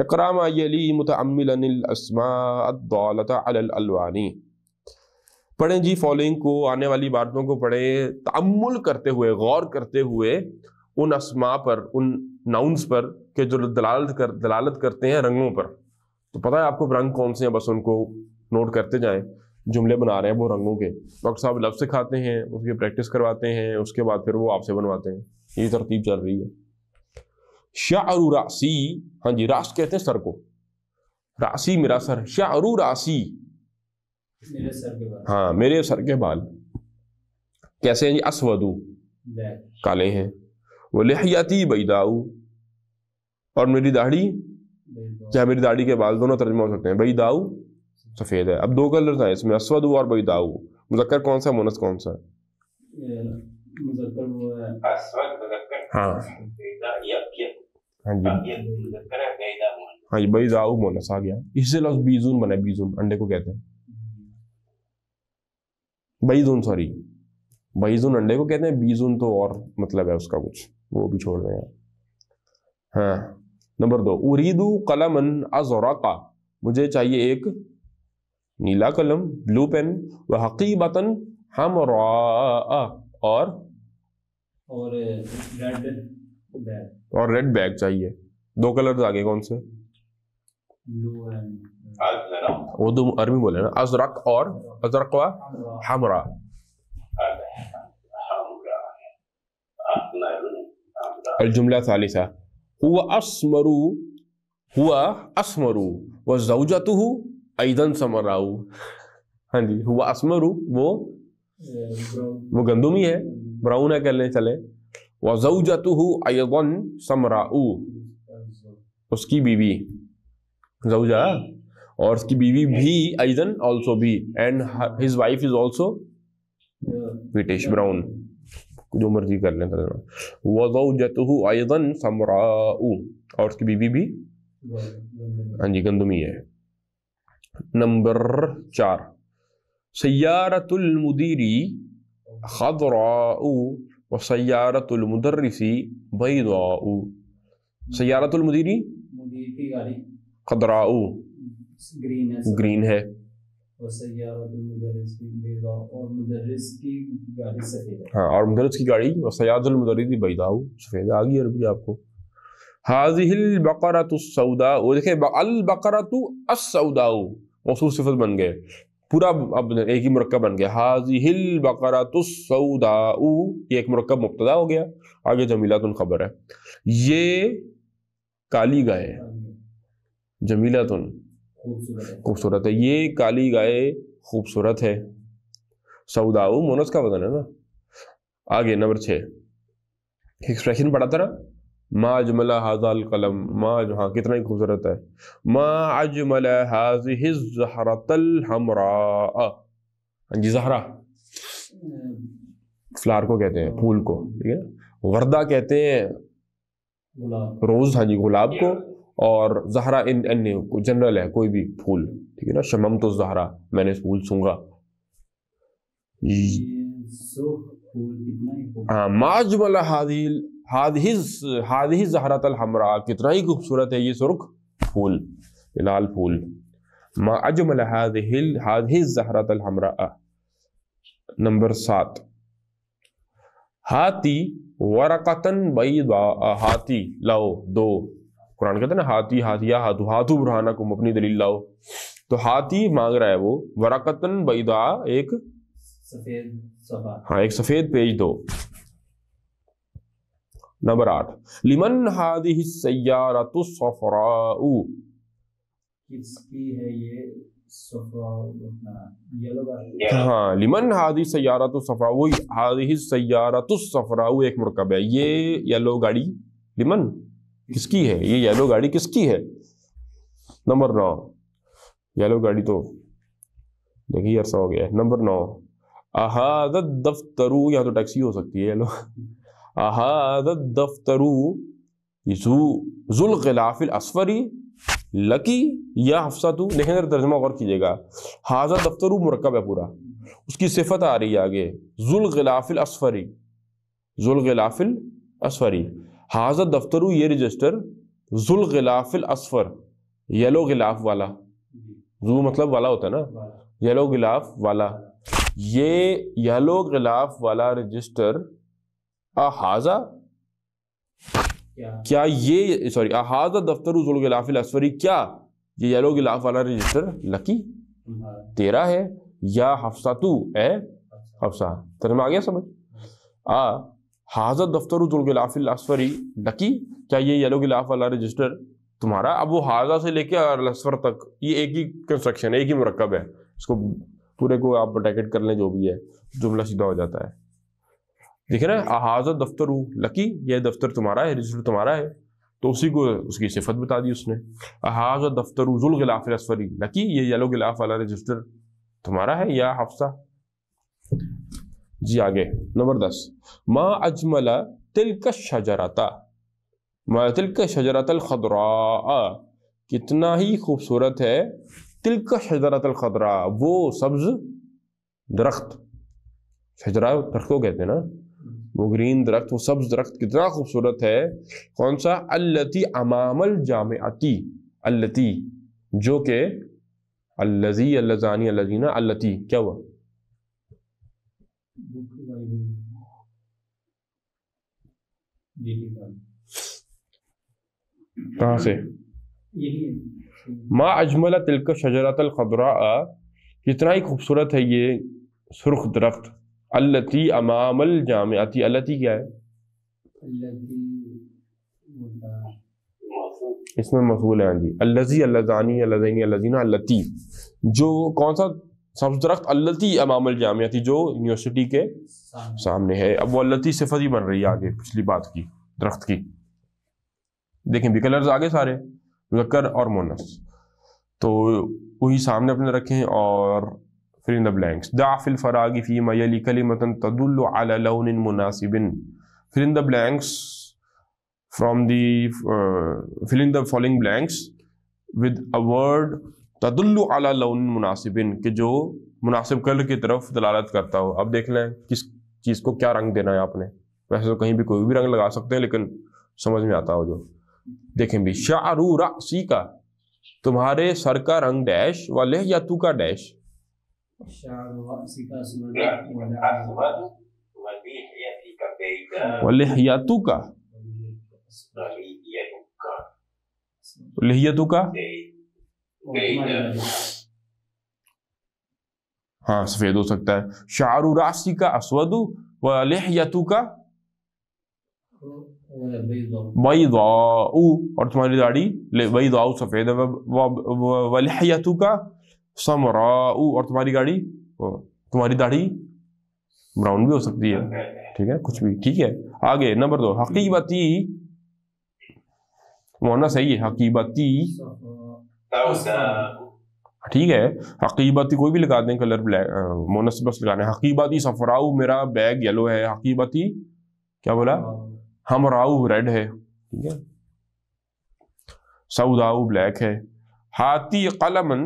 इकराम अली मुतअम्मिलवानी पढ़ें जी फॉलोइंग को आने वाली बातों को पढ़ें। तमुल करते हुए गौर करते हुए उन असमा पर उन नाउन्स पर के जो दलालत कर दलालत करते हैं रंगों पर। तो पता है आपको रंग कौन से हैं? बस उनको नोट करते जाएँ। जुमले बना रहे हैं वो रंगों के। डॉक्टर साहब लफ्ज सिखाते हैं उसकी प्रैक्टिस करवाते हैं उसके बाद फिर वो आपसे बनवाते हैं। ये तरतीब चल रही है। शाहरु रासी हाँ जी रास कहते हैं सर को। रासी मेरा सर शाहरु रासी। मेरे सर के बाद हाँ मेरे सर के बाल। कैसे हैं जी? असवदू। काले हैं। वो लिहयाती बैदाऊ। और मेरी दाढ़ी चाहे मेरी दाढ़ी के बाल दोनों तर्जमा हो सकते हैं बैदाऊ सफ़ेद है। अब दो कलर हैं इसमें असवदू और बैदाऊ। मुजक्कर कौन सा मुनस कौन सा? है। है। जी। है हाँ। जी बैदाऊ मुनस आ गया। इससे लफ्ज बीजून बना बीजून अंडे को कहते हैं। बैजून सॉरी। बैजून अंडे को कहते हैं बीजून तो और मतलब है उसका कुछ। वो भी छोड़ दें आप। हाँ नंबर दो उरीदू कलमन अजरका मुझे चाहिए एक नीला कलम ब्लू पेन व हकीबतन हम और? और रेड बैग और रेड बैग चाहिए। दो कलर आगे कौन से? ब्लू एंड वो तो अरबी बोले ना अजरक और अजरक व हमरा अहमरुन हमरा अलजुमला सालिसा हुआ असमरु हुआ असमरु व जौजतुहु ऐदन समराउ हाँ जी हुआ असमरु वो वो गंदुमी है ब्राउन है कह लें चले व जौजतुहु ऐदन समराउ उसकी बीवी जौजा और उसकी बीवी भी ऐदन ऑल्सो भी and his wife is also British brown जो मर्ज़ी कर लें तर्जुमा व जौजतुहु ऐदन समराउ। और उसकी बीवी भी? हाँ जी गंदमी है। नंबर चार। सयारतुल मुदीरी खदराउ व सयारतुल मुदर्रिसी बैदाउ। सयारतुल मुदीरी? मुदीर खदराउ। ग्रीन है। है और मुदर्रिस की बेदा और मुदर्रिस की गाड़ी सफ़ेद हाँ। और मुदर्रिस की गाड़ी व सयारतुल सफ़ेद आ गई अरबी आपको। हाजिहिल बकरतु सौदा वो देखे अल बकरतु अस सौदाउ मौसूल सिफत बन गए। पूरा अब एक ही मुरक्कब बन गया। हाजिहिल बकरतु सौदाउ ये एक मुरक्कब मुब्तदा हो गया। आगे जमीलातुन खबर है। ये काली गाय है। जमीलातुन। खूबसूरत है। है। ये काली गाय खूबसूरत है। सऊदाऊ मोनस का वज़न है ना? आगे नंबर छः एक्सप्रेशन पढ़ा था ना? मा अजमला हाजाल कलम। मा हाँ कितना ही खूबसूरत है। मा अजमल हाजिहि जहरतल हमरा। हाँ जी जहरा। फ्लार को कहते हैं फूल को ठीक है वर्दा कहते हैं रोज हाँ जी गुलाब को। और जहरा इन अन्य को जनरल है कोई भी फूल ठीक है ना? शमम तो जहरा मैंने फूल सूँगा ही माजमल हादिल हादिस हादिस जहरतल हमरा कितना ही खूबसूरत है ये सुर्ख फूल लाल फूल। मा अजमल हादिल हादिस जहरतल हमरा नंबर सात। हाथी वरकतन बैदा हाथी लाओ दो। कुरान कहते हैं ना हाथी हाथिया हाथू हाथू बुरहाना को अपनी दलील लाओ। तो हाथी मांग रहा है वो वरकतन बैदा एक सफ़ेद सफ़ा। हाँ एक सफ़ेद पेज दो। नंबर आठ लिमन हादि सैयारतु सफराउ। किसकी है ये हाँ लिमन हादि सैयारतु सफराउ वो हादि सैयारतु सफराउ एक मुरकब है। ये येलो गाड़ी लिमन? किसकी है? ये येलो गाड़ी किसकी है? नंबर नौ। येलो गाड़ी तो देखिए अरसा हो गया नंबर नौ। अहादत दफ्तरू, यहाँ तो टैक्सी हो सकती है येलो अहादत दफ्तरू जुल गिलाफिल असफरी, लकी या हफ्सातू। देखें जरा तर्जमा गौर कीजिएगा। हाजा दफ्तरू मुरकब है पूरा। उसकी सिफत आ रही है आगे। जुल गिलाफिल असफरी। जुल गिलाफिल असफरी। हाजा दफ्तर ये रजिस्टर जुल गिलाफिल असफर येलो गिलाफ वाला। जू मतलब वाला होता है ना? येलो गिलाफ वाला। ये येलो गिलाफ वाला रजिस्टर अहाजा क्या? क्या ये सॉरी अहाजा दफ्तर जुल गिलाफिल असफरी क्या ये येलो गिलाफ वाला रजिस्टर लकी? तेरा है या हफ्सा तू ए हफ्सा। तेरे में आ गया समझ? आ हाजर दफ्तर जुलगिलाफिल असफरी लकी, क्या ये येलो गिलाफ वाला रजिस्टर तुम्हारा? अब वो हाजा से लेके और असफर तक, ये एक ही कंस्ट्रक्शन है, एक ही मरकब है। इसको पूरे को आप ब्रैकेट कर लें, जो भी है, जुमला सीधा हो जाता है। देख रहे हैं हाजर दफ्तर लकी, ये दफ्तर तुम्हारा है, रजिस्टर तुम्हारा है तो उसी को उसकी सिफत बता दी उसने। हाज दफ्तर जुल गिलाफ असफरी लकी, ये येलो गिलाफ वाला रजिस्टर तुम्हारा है या हफ्सा? जी आगे, नंबर दस। माँ अजमला तिलक शजरता। माँ तिलक शजरत खदरा कितना ही खूबसूरत है, तिलक शजरत खदरा, वो सब्ज दरख्त। शजरा दरख्त को कहते हैं ना? वो ग्रीन दरख्त, वो सब्ज दरख्त कितना खूबसूरत है। कौन सा? अल्लती अमामल जामती अल्लती, जो के अल्लजी, अल्लजानी, अल्लजीना, अल्लती, क्या हुआ? कहाँ से? माँ अजमला तिलक शजरत खदरा कितना ही खूबसूरत है ये सुर्ख दरख्त। अल्लती अमामल जामती अल्लती क्या है? इसमें मसूल है हाँ जी। अल्लजी अल्लाजानी अल्लाजीना अल्लती। जो कौन सा सब्ज दरख्त अल्लती अमामल जामियाती जो यूनिवर्सिटी के सामने है। अब वो अल्लती सिफत ही बन रही है आगे पिछली बात की दरख्त की। देखें भी कलर्स आगे सारे मुजक्कर और मोनस। तो वही सामने अपने रखे हैं और फिर इन द ब्लैंक्स। दाफिल फरागी फ़ी मयली कलिमतन तदुल्लु अला लौन मुनासिबिन। फिर in the blanks uh, fill in the following blanks with a word तदुल्लु अला लौन मुनासिबिन कि जो मुनासिब कलर की तरफ़ दलालत करता हो। अब देख लें किस चीज़ को क्या रंग देना है आपने। वैसे तो कहीं भी कोई भी रंग लगा सकते हैं लेकिन समझ में आता हो जो। देखें भी शारू रासी का तुम्हारे सर का रंग डैश वाले या तू का डैश? वाले। या तू का? लिहियतु का? हाँ सफ़ेद हो सकता है। शारू राशि का असवदु व लिहियतु का और तुम्हारी दाढ़ी बैदाऊ सफ़ेद है व का समराऊ। और तुम्हारी गाड़ी तुम्हारी दाढ़ी ब्राउन भी हो सकती है। ठीक है? कुछ भी। ठीक है। आगे नंबर दो हकीबती। मोना सही है। हकीबती। ठीक है। हकीबती कोई भी लगा दें कलर ब्लैक मोनस बस लगाने। हकीबती सफराऊ मेरा बैग येलो है। हकीबती क्या बोला? हम राऊ रेड है। ठीक है। सऊदाऊ ब्लैक है। हाथी कलमन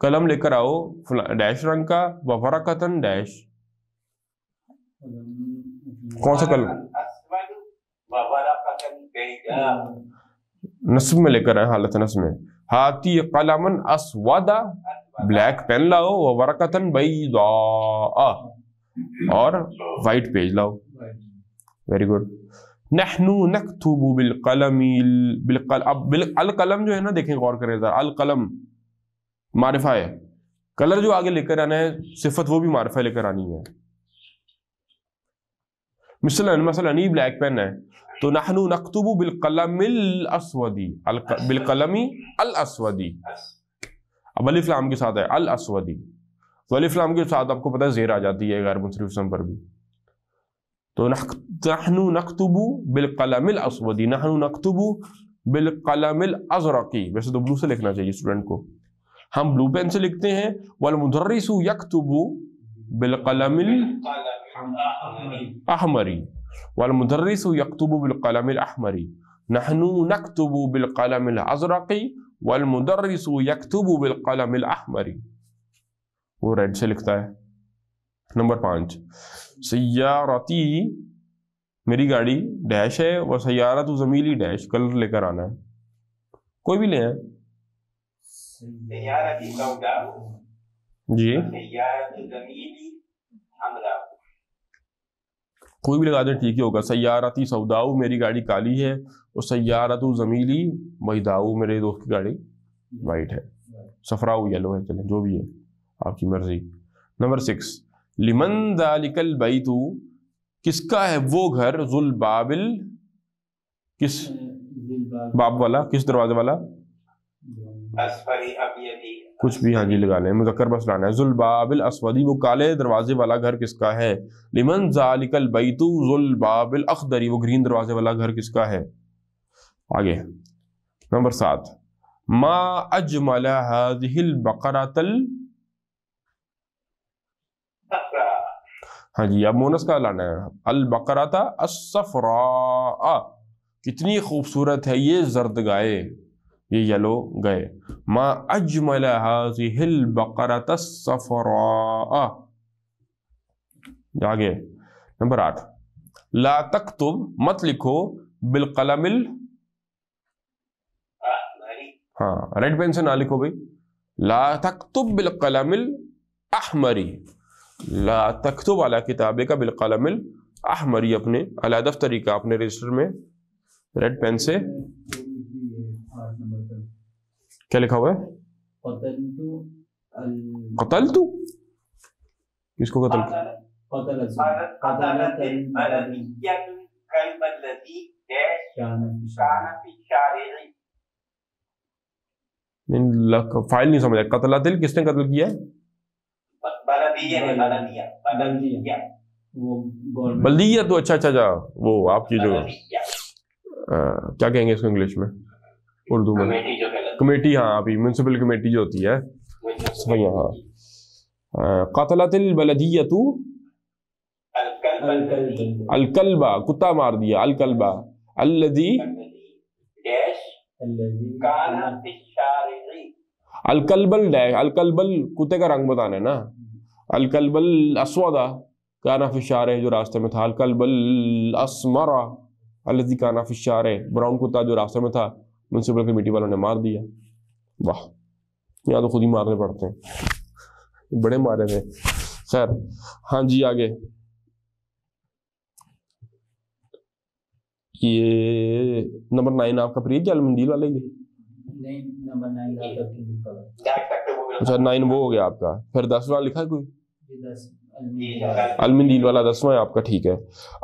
कलम लेकर आओ। डैश रंग का वफरकतन डैश कौन सा कलम? नस्ब में लेकर आए हालत नस्ब में। हाथी कलमन असवादा, ब्लैक पेन लाओ व वरकतन बैदा। और वाइट पेज लाओ। वेरी गुड नहनु नकतुबु बिल कलमी बिल अब बिल, अल कलम जो है ना, देखें गौर करें जरा। अल कलम, मारिफा है। कलर जो आगे लेकर आना है, सिफत वो भी मारिफा लेकर आनी है। मिसलन, मसलन, ये ब्लैक पेन है। तो नहनु नकतुबु बिल कलमिल असवदी बिल कलमी अल असवदी। अब अलिफ लाम के साथ है अल असवदी। तो अलिफ लाम के साथ आपको पता है जेर आ जाती है गैर मुनसरिफ सम पर भी। तो नहनु नकतुबु बिल कलमिल असवदी। नहनु नकतुबु बिल कलमिल अजरकी। वैसे तो ब्लू से लिखना चाहिए स्टूडेंट को। हम ब्लू पेन से लिखते हैं वल मुदर्रिसु यकतुबु बिल कलमिल अहमरी। वल मुदर्रिसु यकतुबु बिल कलमिल अहमरी नहनु नकतुबु बिल कलमिल अजरकी वल मुदर्रिसु यकतुबु बिल कलमिल अहमरी वो रेड से लिखता है नंबर पाँच सयारती मेरी गाड़ी डैश है वह सयारा तो जमीली डैश कलर लेकर आना है कोई भी ले आए जी कोई भी लगा दें ठीक ही होगा। सयारती सऊदाऊ मेरी गाड़ी काली है और सयारतु जमीली वहीदाऊ मेरे दोस्त की गाड़ी वाइट है। सफराऊ येलो है चले जो भी है आपकी मर्ज़ी। नंबर सिक्स लिमन दालिकल बैतु किसका है वो घर जुल बाबिल किस बाब वाला किस दरवाजे वाला? कुछ भी हाँ जी लगा लें। मुजक्कर बस लाना है। जुल बाबिल असवदी वो काले दरवाजे वाला घर किसका है? लिमन जालिकल बैतु जुल बाबिल अखदरी वो ग्रीन दरवाजे वाला घर किसका है? आगे। नंबर सात। मा अजमल हाजिहिल बकरातल। हाँ जी अब मोनस का लाना है। अल बकराता असफरा कितनी खूबसूरत है ये जर्द गाय ये येलो गए। मा अजमल बकराता सफरा। आगे नंबर आठ। ला तक्तुब मत लिखो बिलकलमिल अहमरी हाँ रेड पेन से ना लिखो भाई। ला तक्तुब बिलकलमिल अहमरी। ला तक्तुब अला किताबे का बिलकलमिल अहमरी अपने अला दफ्तरी का अपने रजिस्टर में। रेड पेन से क्या लिखा हुआ है? कतल तू किसको कतल फ़ाइल नहीं समझ कतल दिल किसने कत्ल किया बल्दिया तो अच्छा अच्छा जा। वो आपकी जो आ, क्या कहेंगे इसको इंग्लिश में? उर्दू में। कमेटी हाँ अभी म्यूनसिपल कमेटी जो होती है समैया हाँ कतलतिल अलकलबा कुत्ता मार दिया अलकलबा। अल्लदी अलकलबल डैश अलकलबल कुत्ते का रंग बताना है ना। अलकलबल असवादा काना फिशार जो रास्ते में था। अलकलबल असमरा अल्लदी काना फिशार ब्राउन कुत्ता जो रास्ते में था। म्यूनसिपल कमेटी वालों ने मार दिया। वाह यहाँ तो खुद ही मारने पड़ते हैं। बड़े मारे थे। खैर हाँ जी आगे। ये नंबर नाइन आपका प्रिय जल मंदिर वाले ये? का हो अच्छा नाइन वो हो गया आपका। फिर दसवां लिखा है कोई? अलमिंदील वाला दसवा है आपका ठीक है।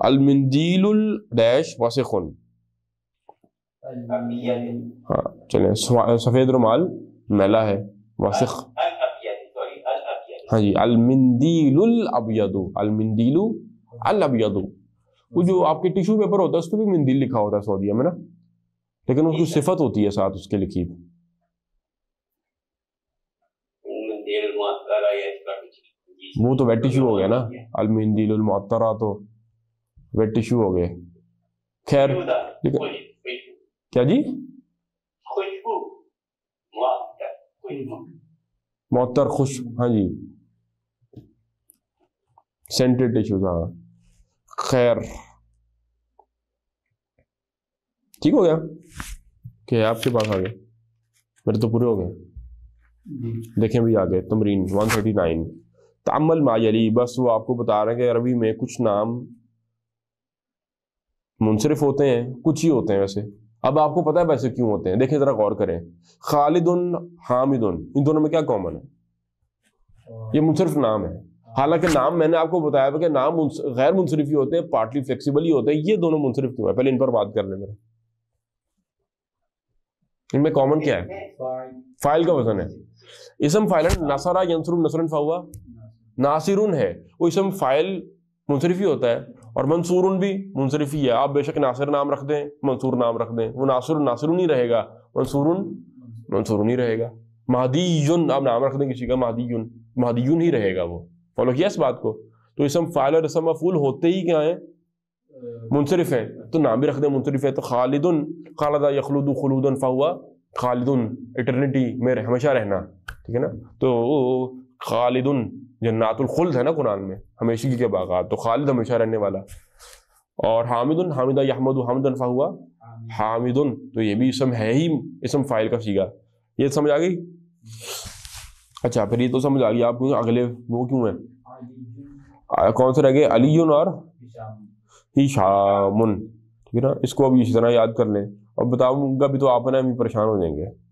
अलमिंदीलुल डैश वासिखुन हाँ, चले सफ़ेद रुमाल मेला है वासिख। हाँ जी अलमिंदील अबियदो अलमिंदीलू अल अबियदो वो जो आपके टिश्यू पेपर होता है उस पर भी मिंदील लिखा होता है सऊदीया में ना? लेकिन उसकी सिफत होती है साथ उसके लिखी। वो तो वेट टिश्यू हो गया ना? अलमिंदील तो वेट टिश्यू हो गए। खैर लेकिन क्या जी? मुअत्तर खुश हाँ जी। सेंटेड टिश्यूज हाँ। खैर। ठीक हो गया? क्या आपके पास आ गए। मेरे तो पूरे हो गए। जी। देखें भी आगे तमरीन 139 तमल मायली बस वो आपको बता रहे हैं कि अरबी में कुछ नाम मुनसरफ होते हैं कुछ ही होते हैं वैसे। अब आपको पता है वैसे क्यों होते हैं? देखें ज़रा गौर करें। खालिदुन, हामिदुन, इन दोनों में क्या कॉमन है? ये मुनसरफ नाम है। हालाँकि नाम मैंने आपको बताया था कि नाम गैर मुनसरफ ही होते हैं पार्टली फ्लेक्सिबल ही होते हैं, ये दोनों मुनसरफ क्यों है? पहले इन पर बात कर लें जरा। इनमें कॉमन क्या है? फ़ाइल का वज़न है। इसम फाइलन नसरा नसरन फाहुआ नासिरुन है। वो इसम फ़ाइल मुनसरफ ही होता है। और मंसूरुन भी मुनसरफ ही है। आप बेशक नासिर नाम रख दें, मंसूर नाम रख दें। वो नासिर, नासिरुन ही रहेगा। मंसूरुन मंसूरुन ही रहेगा। महदीयुन, आप नाम रख दें किसी का, महदीयुन। महदीयुन ही रहेगा वो। फॉलो किया इस बात को? तो इसम फ़ाइल और इसम मफूल होते ही क्या है? मुनसरफ है। तो नाम भी रख दें, मुनसरफ है। तो खालिदुन, खालदा यखलुदु खुलूदन फाहुआ खालिदुन। इटर्निटी में हमेशा रहना। ठीक है ना? तो खालिदुन जन्नातुल खुल्द है ना कुरान में? हमेशगी के बागात तो खालिद हमेशा रहने वाला। और हामिदुन हामिदा यहमदु हमदन फाहुआ हामिदुन। तो ये भी इसम है ही इसम फ़ाइल का सीगा। ये समझ आ गई? अच्छा फिर ये तो समझ आ गई। आपको अगले वो क्यों है? आ, कौन से रह गए? अलीयुन और ही शामुन ठीक है ना? इसको अभी इसी तरह याद कर लें। और बताऊँगा भी तो आप ना अभी परेशान हो जाएँगे।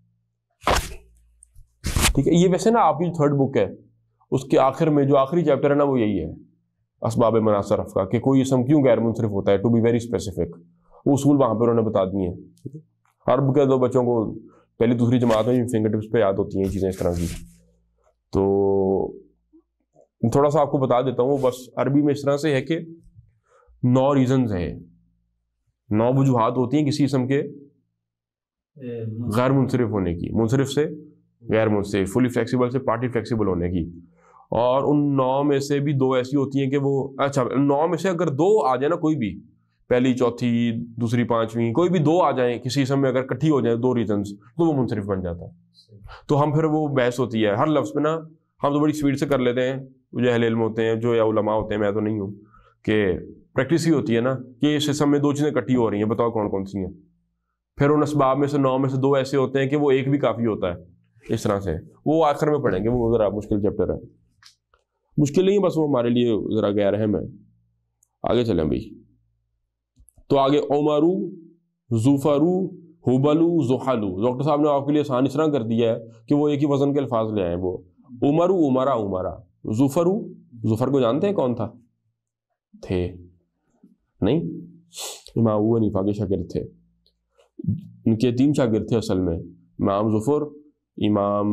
ठीक है? ये वैसे ना आपकी थर्ड बुक है उसके आखिर में जो आखिरी चैप्टर है ना वो यही है। इसबाब मनासरफ का कि कोई इसम क्यों गैर मुनसरफ होता है? टू बी वेरी स्पेसिफिक वो उसूल वहाँ पर उन्होंने बता दिए हैं अरब के दो बच्चों को पहली दूसरी जमात में फिंगर टिप्स पे याद होती हैं चीज़ें इस तरह की। तो थोड़ा सा आपको बता देता हूँ बस अरबी में इस तरह से है कि नौ रीजंस हैं। नौ वजूहत होती हैं किसी इसम के गैर मुनसरफ होने की। मुनसरफ से गैर मुनसरफ फुली फ्लेक्सिबल से पार्टी फ्लेक्सिबल होने की। और उन नौ में से भी दो ऐसी होती हैं कि वो अच्छा नौ में से अगर दो आ जाए ना कोई भी, पहली, चौथी, दूसरी, पांचवी, कोई भी दो आ जाए, किसी समय अगर इकट्ठी हो जाए दो रीजन तो वो मुनसरफ बन जाता है। तो हम फिर वो बहस होती है। हर लफ्ज़ में ना, हम तो बड़ी स्पीड से कर लेते हैं जो अहल होते हैं, जो या उलमा होते हैं, मैं तो नहीं हूँ, कि प्रैक्टिस ही होती है ना, कि इस समय दो चीज़ें इकट्ठी हो रही हैं, बताओ कौन कौन सी हैं। फिर उन इसबाब में से, नौ में से दो ऐसे होते हैं कि वो एक भी काफ़ी होता है। इस तरह से। वो आखिर में पढ़ेंगे, वो ज़रा मुश्किल चैप्टर है। मुश्किल नहीं, बस वो हमारे लिए ज़रा गैर अहम है। आगे चलें भाई। तो आगे ओमरू, जूफरू, हुबलू, जुहालू। डॉक्टर साहब ने आपके लिए आसान इस तरह कर दिया है कि वो एक ही वज़न के अल्फाज ले आए वो। उमरू, उमरा उमरा। जुफरू, जुफर को जानते हैं कौन था? थे। नहीं? इमाम वो हनीफा के शागिर थे। इनके तीन शागिर थे असल में। इमाम जुफर इमाम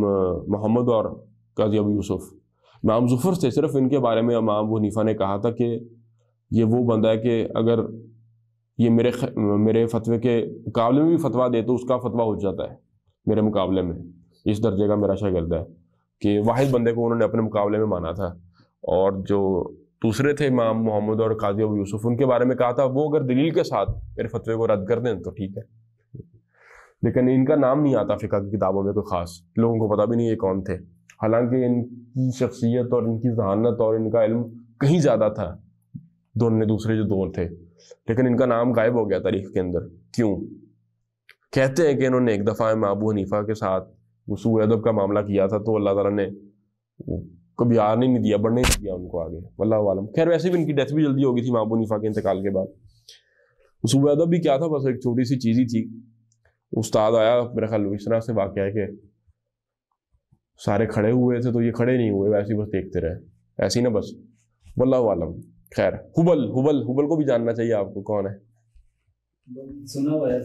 मोहम्मद और काजी अबू यूसुफ। इमाम जुफर से सिर्फ़ इनके बारे में इमाम वो हनीफा ने कहा था कि ये वो बंदा है कि अगर ये मेरे मेरे फतवे के मुकाबले में भी फतवा दे तो उसका फतवा हो जाता है, मेरे मुकाबले में। इस दर्जे का मेरा शागिर्द है कि वाहिद बंदे को उन्होंने अपने मुकाबले में माना था। और जो दूसरे थे इमाम मोहम्मद और काजी अबू यूसुफ, उनके बारे में कहा था, वो अगर दलील के साथ मेरे फतवे को रद्द कर दें तो ठीक है। लेकिन इनका नाम नहीं आता फ़िका की किताबों में कोई ख़ास। लोगों को पता भी नहीं ये कौन थे। हालाँकि इनकी शख्सियत और इनकी जहानत और इनका इल्म कहीं ज़्यादा था। दोनों दूसरे जो दौर थे। लेकिन इनका नाम गायब हो गया तारीख के अंदर। क्यों? कहते हैं कि इन्होंने एक दफ़ा महबू हनीफा के साथ वसू अदब का मामला किया था तो अल्लाह ताला ने कभी आने नहीं दिया बढ़ने नहीं दिया उनको आगे। वल्लाह आलम। खैर, वैसे भी इनकी डेथ भी जल्दी हो गई थी महबू हनीफा के इंतकाल के बाद। वसू अदब भी क्या था? बस एक छोटी सी चीज़ ही थी। उस्ताद आया मेरा ख्याल इस तरह से वाक़ है कि सारे खड़े हुए थे तो ये खड़े नहीं हुए वैसे ही बस देखते रहे। ऐसे ही ना बस। वल्लाह आलम। खैर हुबल हुबल हुबल को भी जानना चाहिए आपको कौन है? सुना हुआ है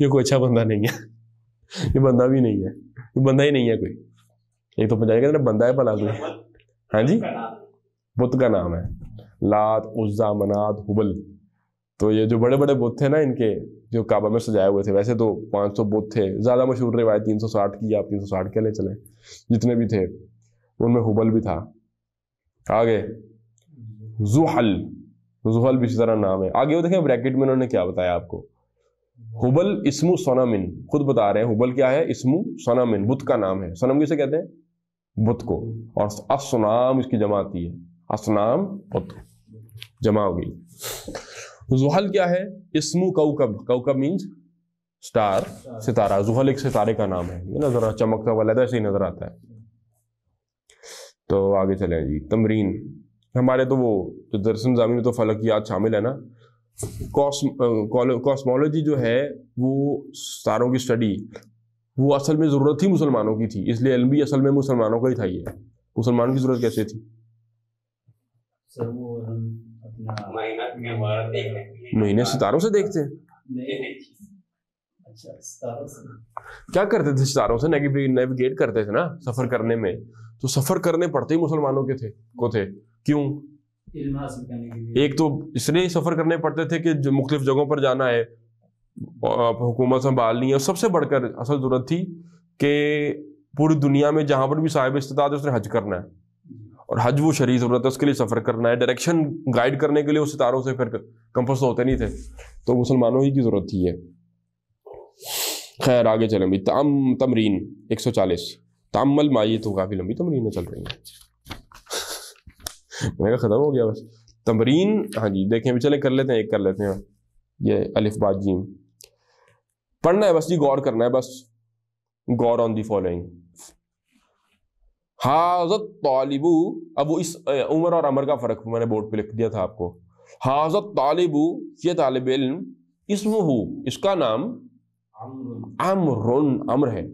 ये कोई अच्छा बंदा नहीं है। ये बंदा भी नहीं है। ये बंदा ही नहीं है कोई। एक तो पंजाबी कहते बंदा है भला कोई। हाँ जी? बुत का नाम है। लात उज्जा मनात हुबल। तो ये जो बड़े बड़े बुत थे ना इनके जो काबा में सजाए हुए थे, वैसे तो 500 बुत थे। ज़्यादा मशहूर रिवायत 360 की आप 360 के ले चले, जितने भी थे, उनमें हुबल भी था। आगे, जुहल। जुहल भी इसी तरह नाम है। आगे वो देखें, ब्रैकेट में उन्होंने क्या बताया आपको? हुबल इसमु सोनामिन। खुद बता रहे हैं, हुबल क्या है? इसमु सोनामिन बुत का नाम है। सोनम किसे कहते हैं? बुत को। और असनाम इसकी जमा आती है असनाम बुत जमा हो गई। जुहल क्या है? इसमु कौकब। कौकब मीन्स स्टार सितारा। जुहल एक सितारे का नाम है। ये ना जरा चमकता वाला ऐसे ही नज़र आता है। तो आगे चले जी। तमरीन। हमारे तो वो, जो दरअसल जामी में तो फलकियात शामिल है ना? कॉस्मोलॉजी जो है, वो सारों की स्टडी, वो असल में ज़रूरत ही मुसलमानों की थी। इसलिए एल भी असल में मुसलमानों का ही था ये। मुसलमानों की ज़रूरत कैसे थी? महीने सितारों से देखते हैं? अच्छा, क्या करते थे सितारों से? नेविगेट करते थे ना सफ़र करने में। तो सफ़र करने पड़ते ही मुसलमानों के थे को थे। क्यों? एक तो इसलिए सफ़र करने पड़ते थे कि जो मुख्तलिफ़ जगहों पर जाना है हुकूमत संभालनी है। सबसे बढ़कर असल ज़रूरत थी कि पूरी दुनिया में जहाँ पर भी साहिब इस्तात है उसने हज करना है। और हज वो शरीर ज़रूरत है, उसके लिए सफ़र करना है। डायरेक्शन गाइड करने के लिए उस सितारों से फिर कंपस होते नहीं थे। तो मुसलमानों ही की ज़रूरत थी ये। खैर, आगे चलें भाई तम, तमरीन, एक सौ चालीस। तामल माई तो काफ़ी लंबी तमरीनें चल रही हैं। मैंने कहा ख़त्म हो गया बस। तमरीन हाँ जी, देखें, अभी चले, कर लेते हैं, एक कर लेते हैं। ये अलिफ बात, जीम। पढ़ना है बस जी, गौर करना है बस। गौर ऑन दी फॉलोइंग हाजत तालिबू। अब वो इस उमर और अमर का फ़र्क मैंने बोर्ड पे लिख दिया था आपको। हाजत तालिबू, ये तालब इल्म, इसम इसका नाम अमरुन, अम्र है।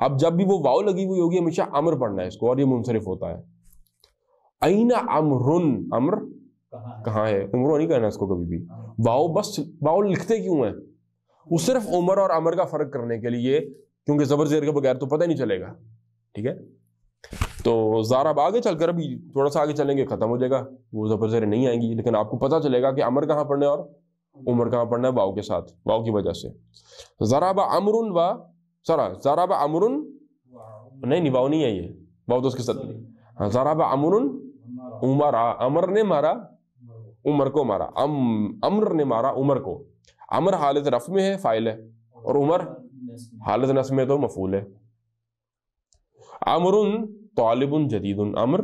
अब जब भी वो वाव लगी हुई होगी, हमेशा अमर पढ़ना है इसको, और ये मुनसरिफ होता है। अईना अमरुन, अम्र कहाँ है? उम्र नहीं कहना इसको कभी भी। वाव बस, वाव लिखते क्यों है? वो सिर्फ़ उमर और अमर का फ़र्क करने के लिए, क्योंकि जबर जेर के बगैर तो पता ही नहीं चलेगा। ठीक है? तो ज़ारा अब आगे चलकर अभी थोड़ा सा आगे चलेंगे खत्म हो जाएगा। वो जबर जेर नहीं आएँगी लेकिन आपको पता चलेगा कि अमर कहाँ पढ़ना है और उमर कहाँ पढ़ना है वाव के साथ वाव की वजह से। ज़राबा अमरुन व सरा ज़राबा अमरुन वाव- नहीं नहीं वाव नहीं है ये। वाव तो उसके साथ Sorry, हाँ ज़राबा अमरुन हमारा उमरा अमर ने मारा उमर- उमर को मारा अम अमर ने मारा उमर को। अमर हालत रफ में है फ़ाइल है और उमर हालत नस में तो मफूल है। अमरुन तालिबुन जदीदुन अमर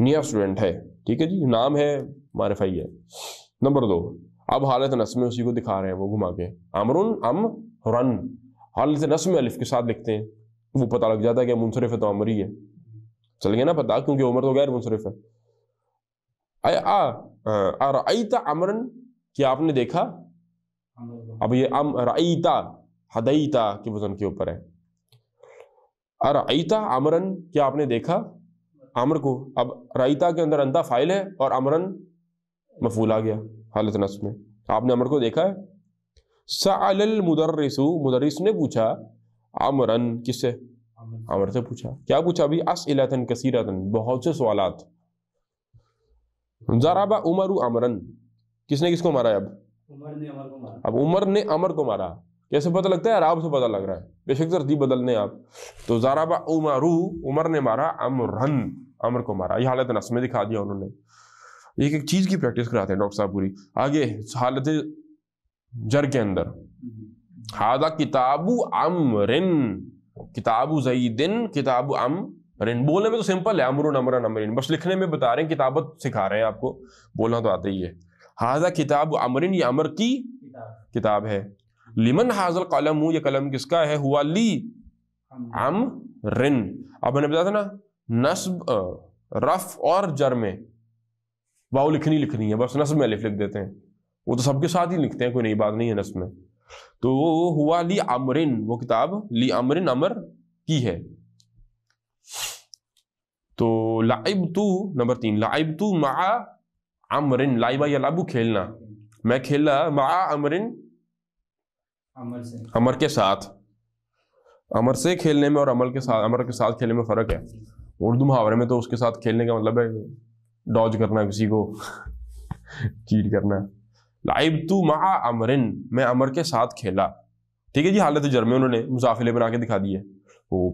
नया स्टूडेंट है। ठीक है जी? नाम है मारफाई है। नंबर दो अब हालत नस में उसी को दिखा रहे हैं वो घुमा के। अमरुन अम रन। हालत नस में अलिफ के साथ लिखते हैं। वो पता लग जाता है कि मुनसरफ है तो अमर ही है। चल गया ना पता? क्योंकि उम्र तो गैर मुनसरफ है। रअयता अमरन क्या आपने देखा? अब ये अम रईता हदईता के वज़न के ऊपर है। अरईता अमरन क्या आपने देखा? अमर को। अब रईता के अंदर अंता फ़ाइल है और अमरन मफूल आ गया हालत नस में। आपने अमर को देखा है? सअलल मुदर्रिसु मुदर्रिस ने पूछा अमरन किससे? अमर- से पूछा। क्या पूछा अभी? असइलतन कसीरतन बहुत से सवालात। जराबा उमर अमरन। किसने किसको मारा है अब? उमर ने अमर को मारा। अब उमर ने अमर को मारा। कैसे पता लगता है? अराब से पता लग रहा है। बेशक तरतीब बदलने आप। तो जाराबा उमरू उमर ने मारा अमरन अमर को मारा। ये हालत नस में दिखा दिया उन्होंने। एक एक चीज़ की प्रैक्टिस कराते हैं डॉक्टर साहब पूरी। आगे हालत जर के अंदर। हादा किताबु अमरिन किताबु जईदिन किताबु अमरिन। बोलने में तो सिंपल है अमरुन अमरन अमरिन। बस लिखने में बता रहे हैं किताबत सिखा रहे हैं आपको। बोलना तो आता ही है। हादा किताबु अमरिन ये अमर की किताब है। लिमन हाजल कलम, ये कलम किसका है? हुआ ली। अम रिन। अब मैंने बताया था ना, नस्ब रफ और जर में। वाव लिखनी लिखनी है, बस नस्ब में अलिफ लिख देते हैं। वो तो सबके साथ ही लिखते हैं, कोई नई बात नहीं है नस्ब में। तो वो हुआ ली अमरिन वो किताब ली अमरिन अमर की है। तो लाइब तू नंबर तीन, लाइब तू मा अमरिन लाइबा या लाबू खेलना। मैं खेला मा अमरिन अमर से। अमर के साथ। अमर से खेलने में और अमर के साथ, अमर के साथ खेलने में फ़र्क है। उर्दू मुहावरे में तो उसके साथ खेलने का मतलब है डॉज करना किसी को, चीट करना। लाइब तू मा अमरिन, मैं अमर के साथ खेला। ठीक है जी, हालत जर में उन्होंने मुजाफिले बना के दिखा दिए वो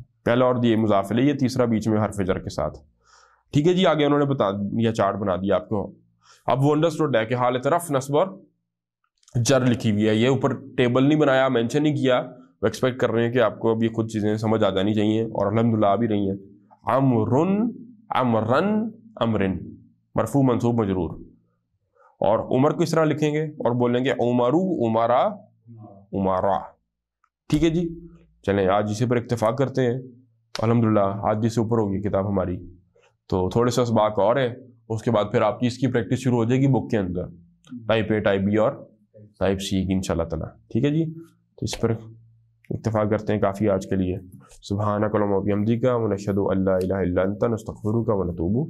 पहला और दिए मुजाफिले ये तीसरा बीच में हरफ जर के साथ। ठीक है जी, आगे उन्होंने बता दिया चार्ट बना दिया आपको। अब वो अंडरस्टूड है कि हालत रफ, नस्ब और जर लिखी हुई है। ये ऊपर टेबल नहीं बनाया मेंशन नहीं किया। वो एक्सपेक्ट कर रहे हैं कि आपको अब ये खुद चीज़ें समझ आ जानी चाहिए और अलहमदिल्ला आ भी रही हैं। अमरुन अमरन अमरिन। मरफू मंसूब मजरूर। और उमर को इस तरह लिखेंगे? और बोलेंगे उमरू उमारा उमारा। ठीक है जी? चलें आज इसी पर इत्तेफाक करते हैं। अल्हम्दुलिल्लाह आज जिससे ऊपर होगी किताब हमारी। तो थोड़े से इसबाक और है। उसके बाद फिर आपकी इसकी प्रैक्टिस शुरू हो जाएगी बुक के अंदर। टाइप ए टाइप बी और टाइप सी की इंशाल्लाह ताला ठीक है जी? तो इस पर इत्तेफाक करते हैं काफ़ी आज के लिए। सुबहाना कलम अबी हमदी का व अंता नस्तगफिरुका व नतूबु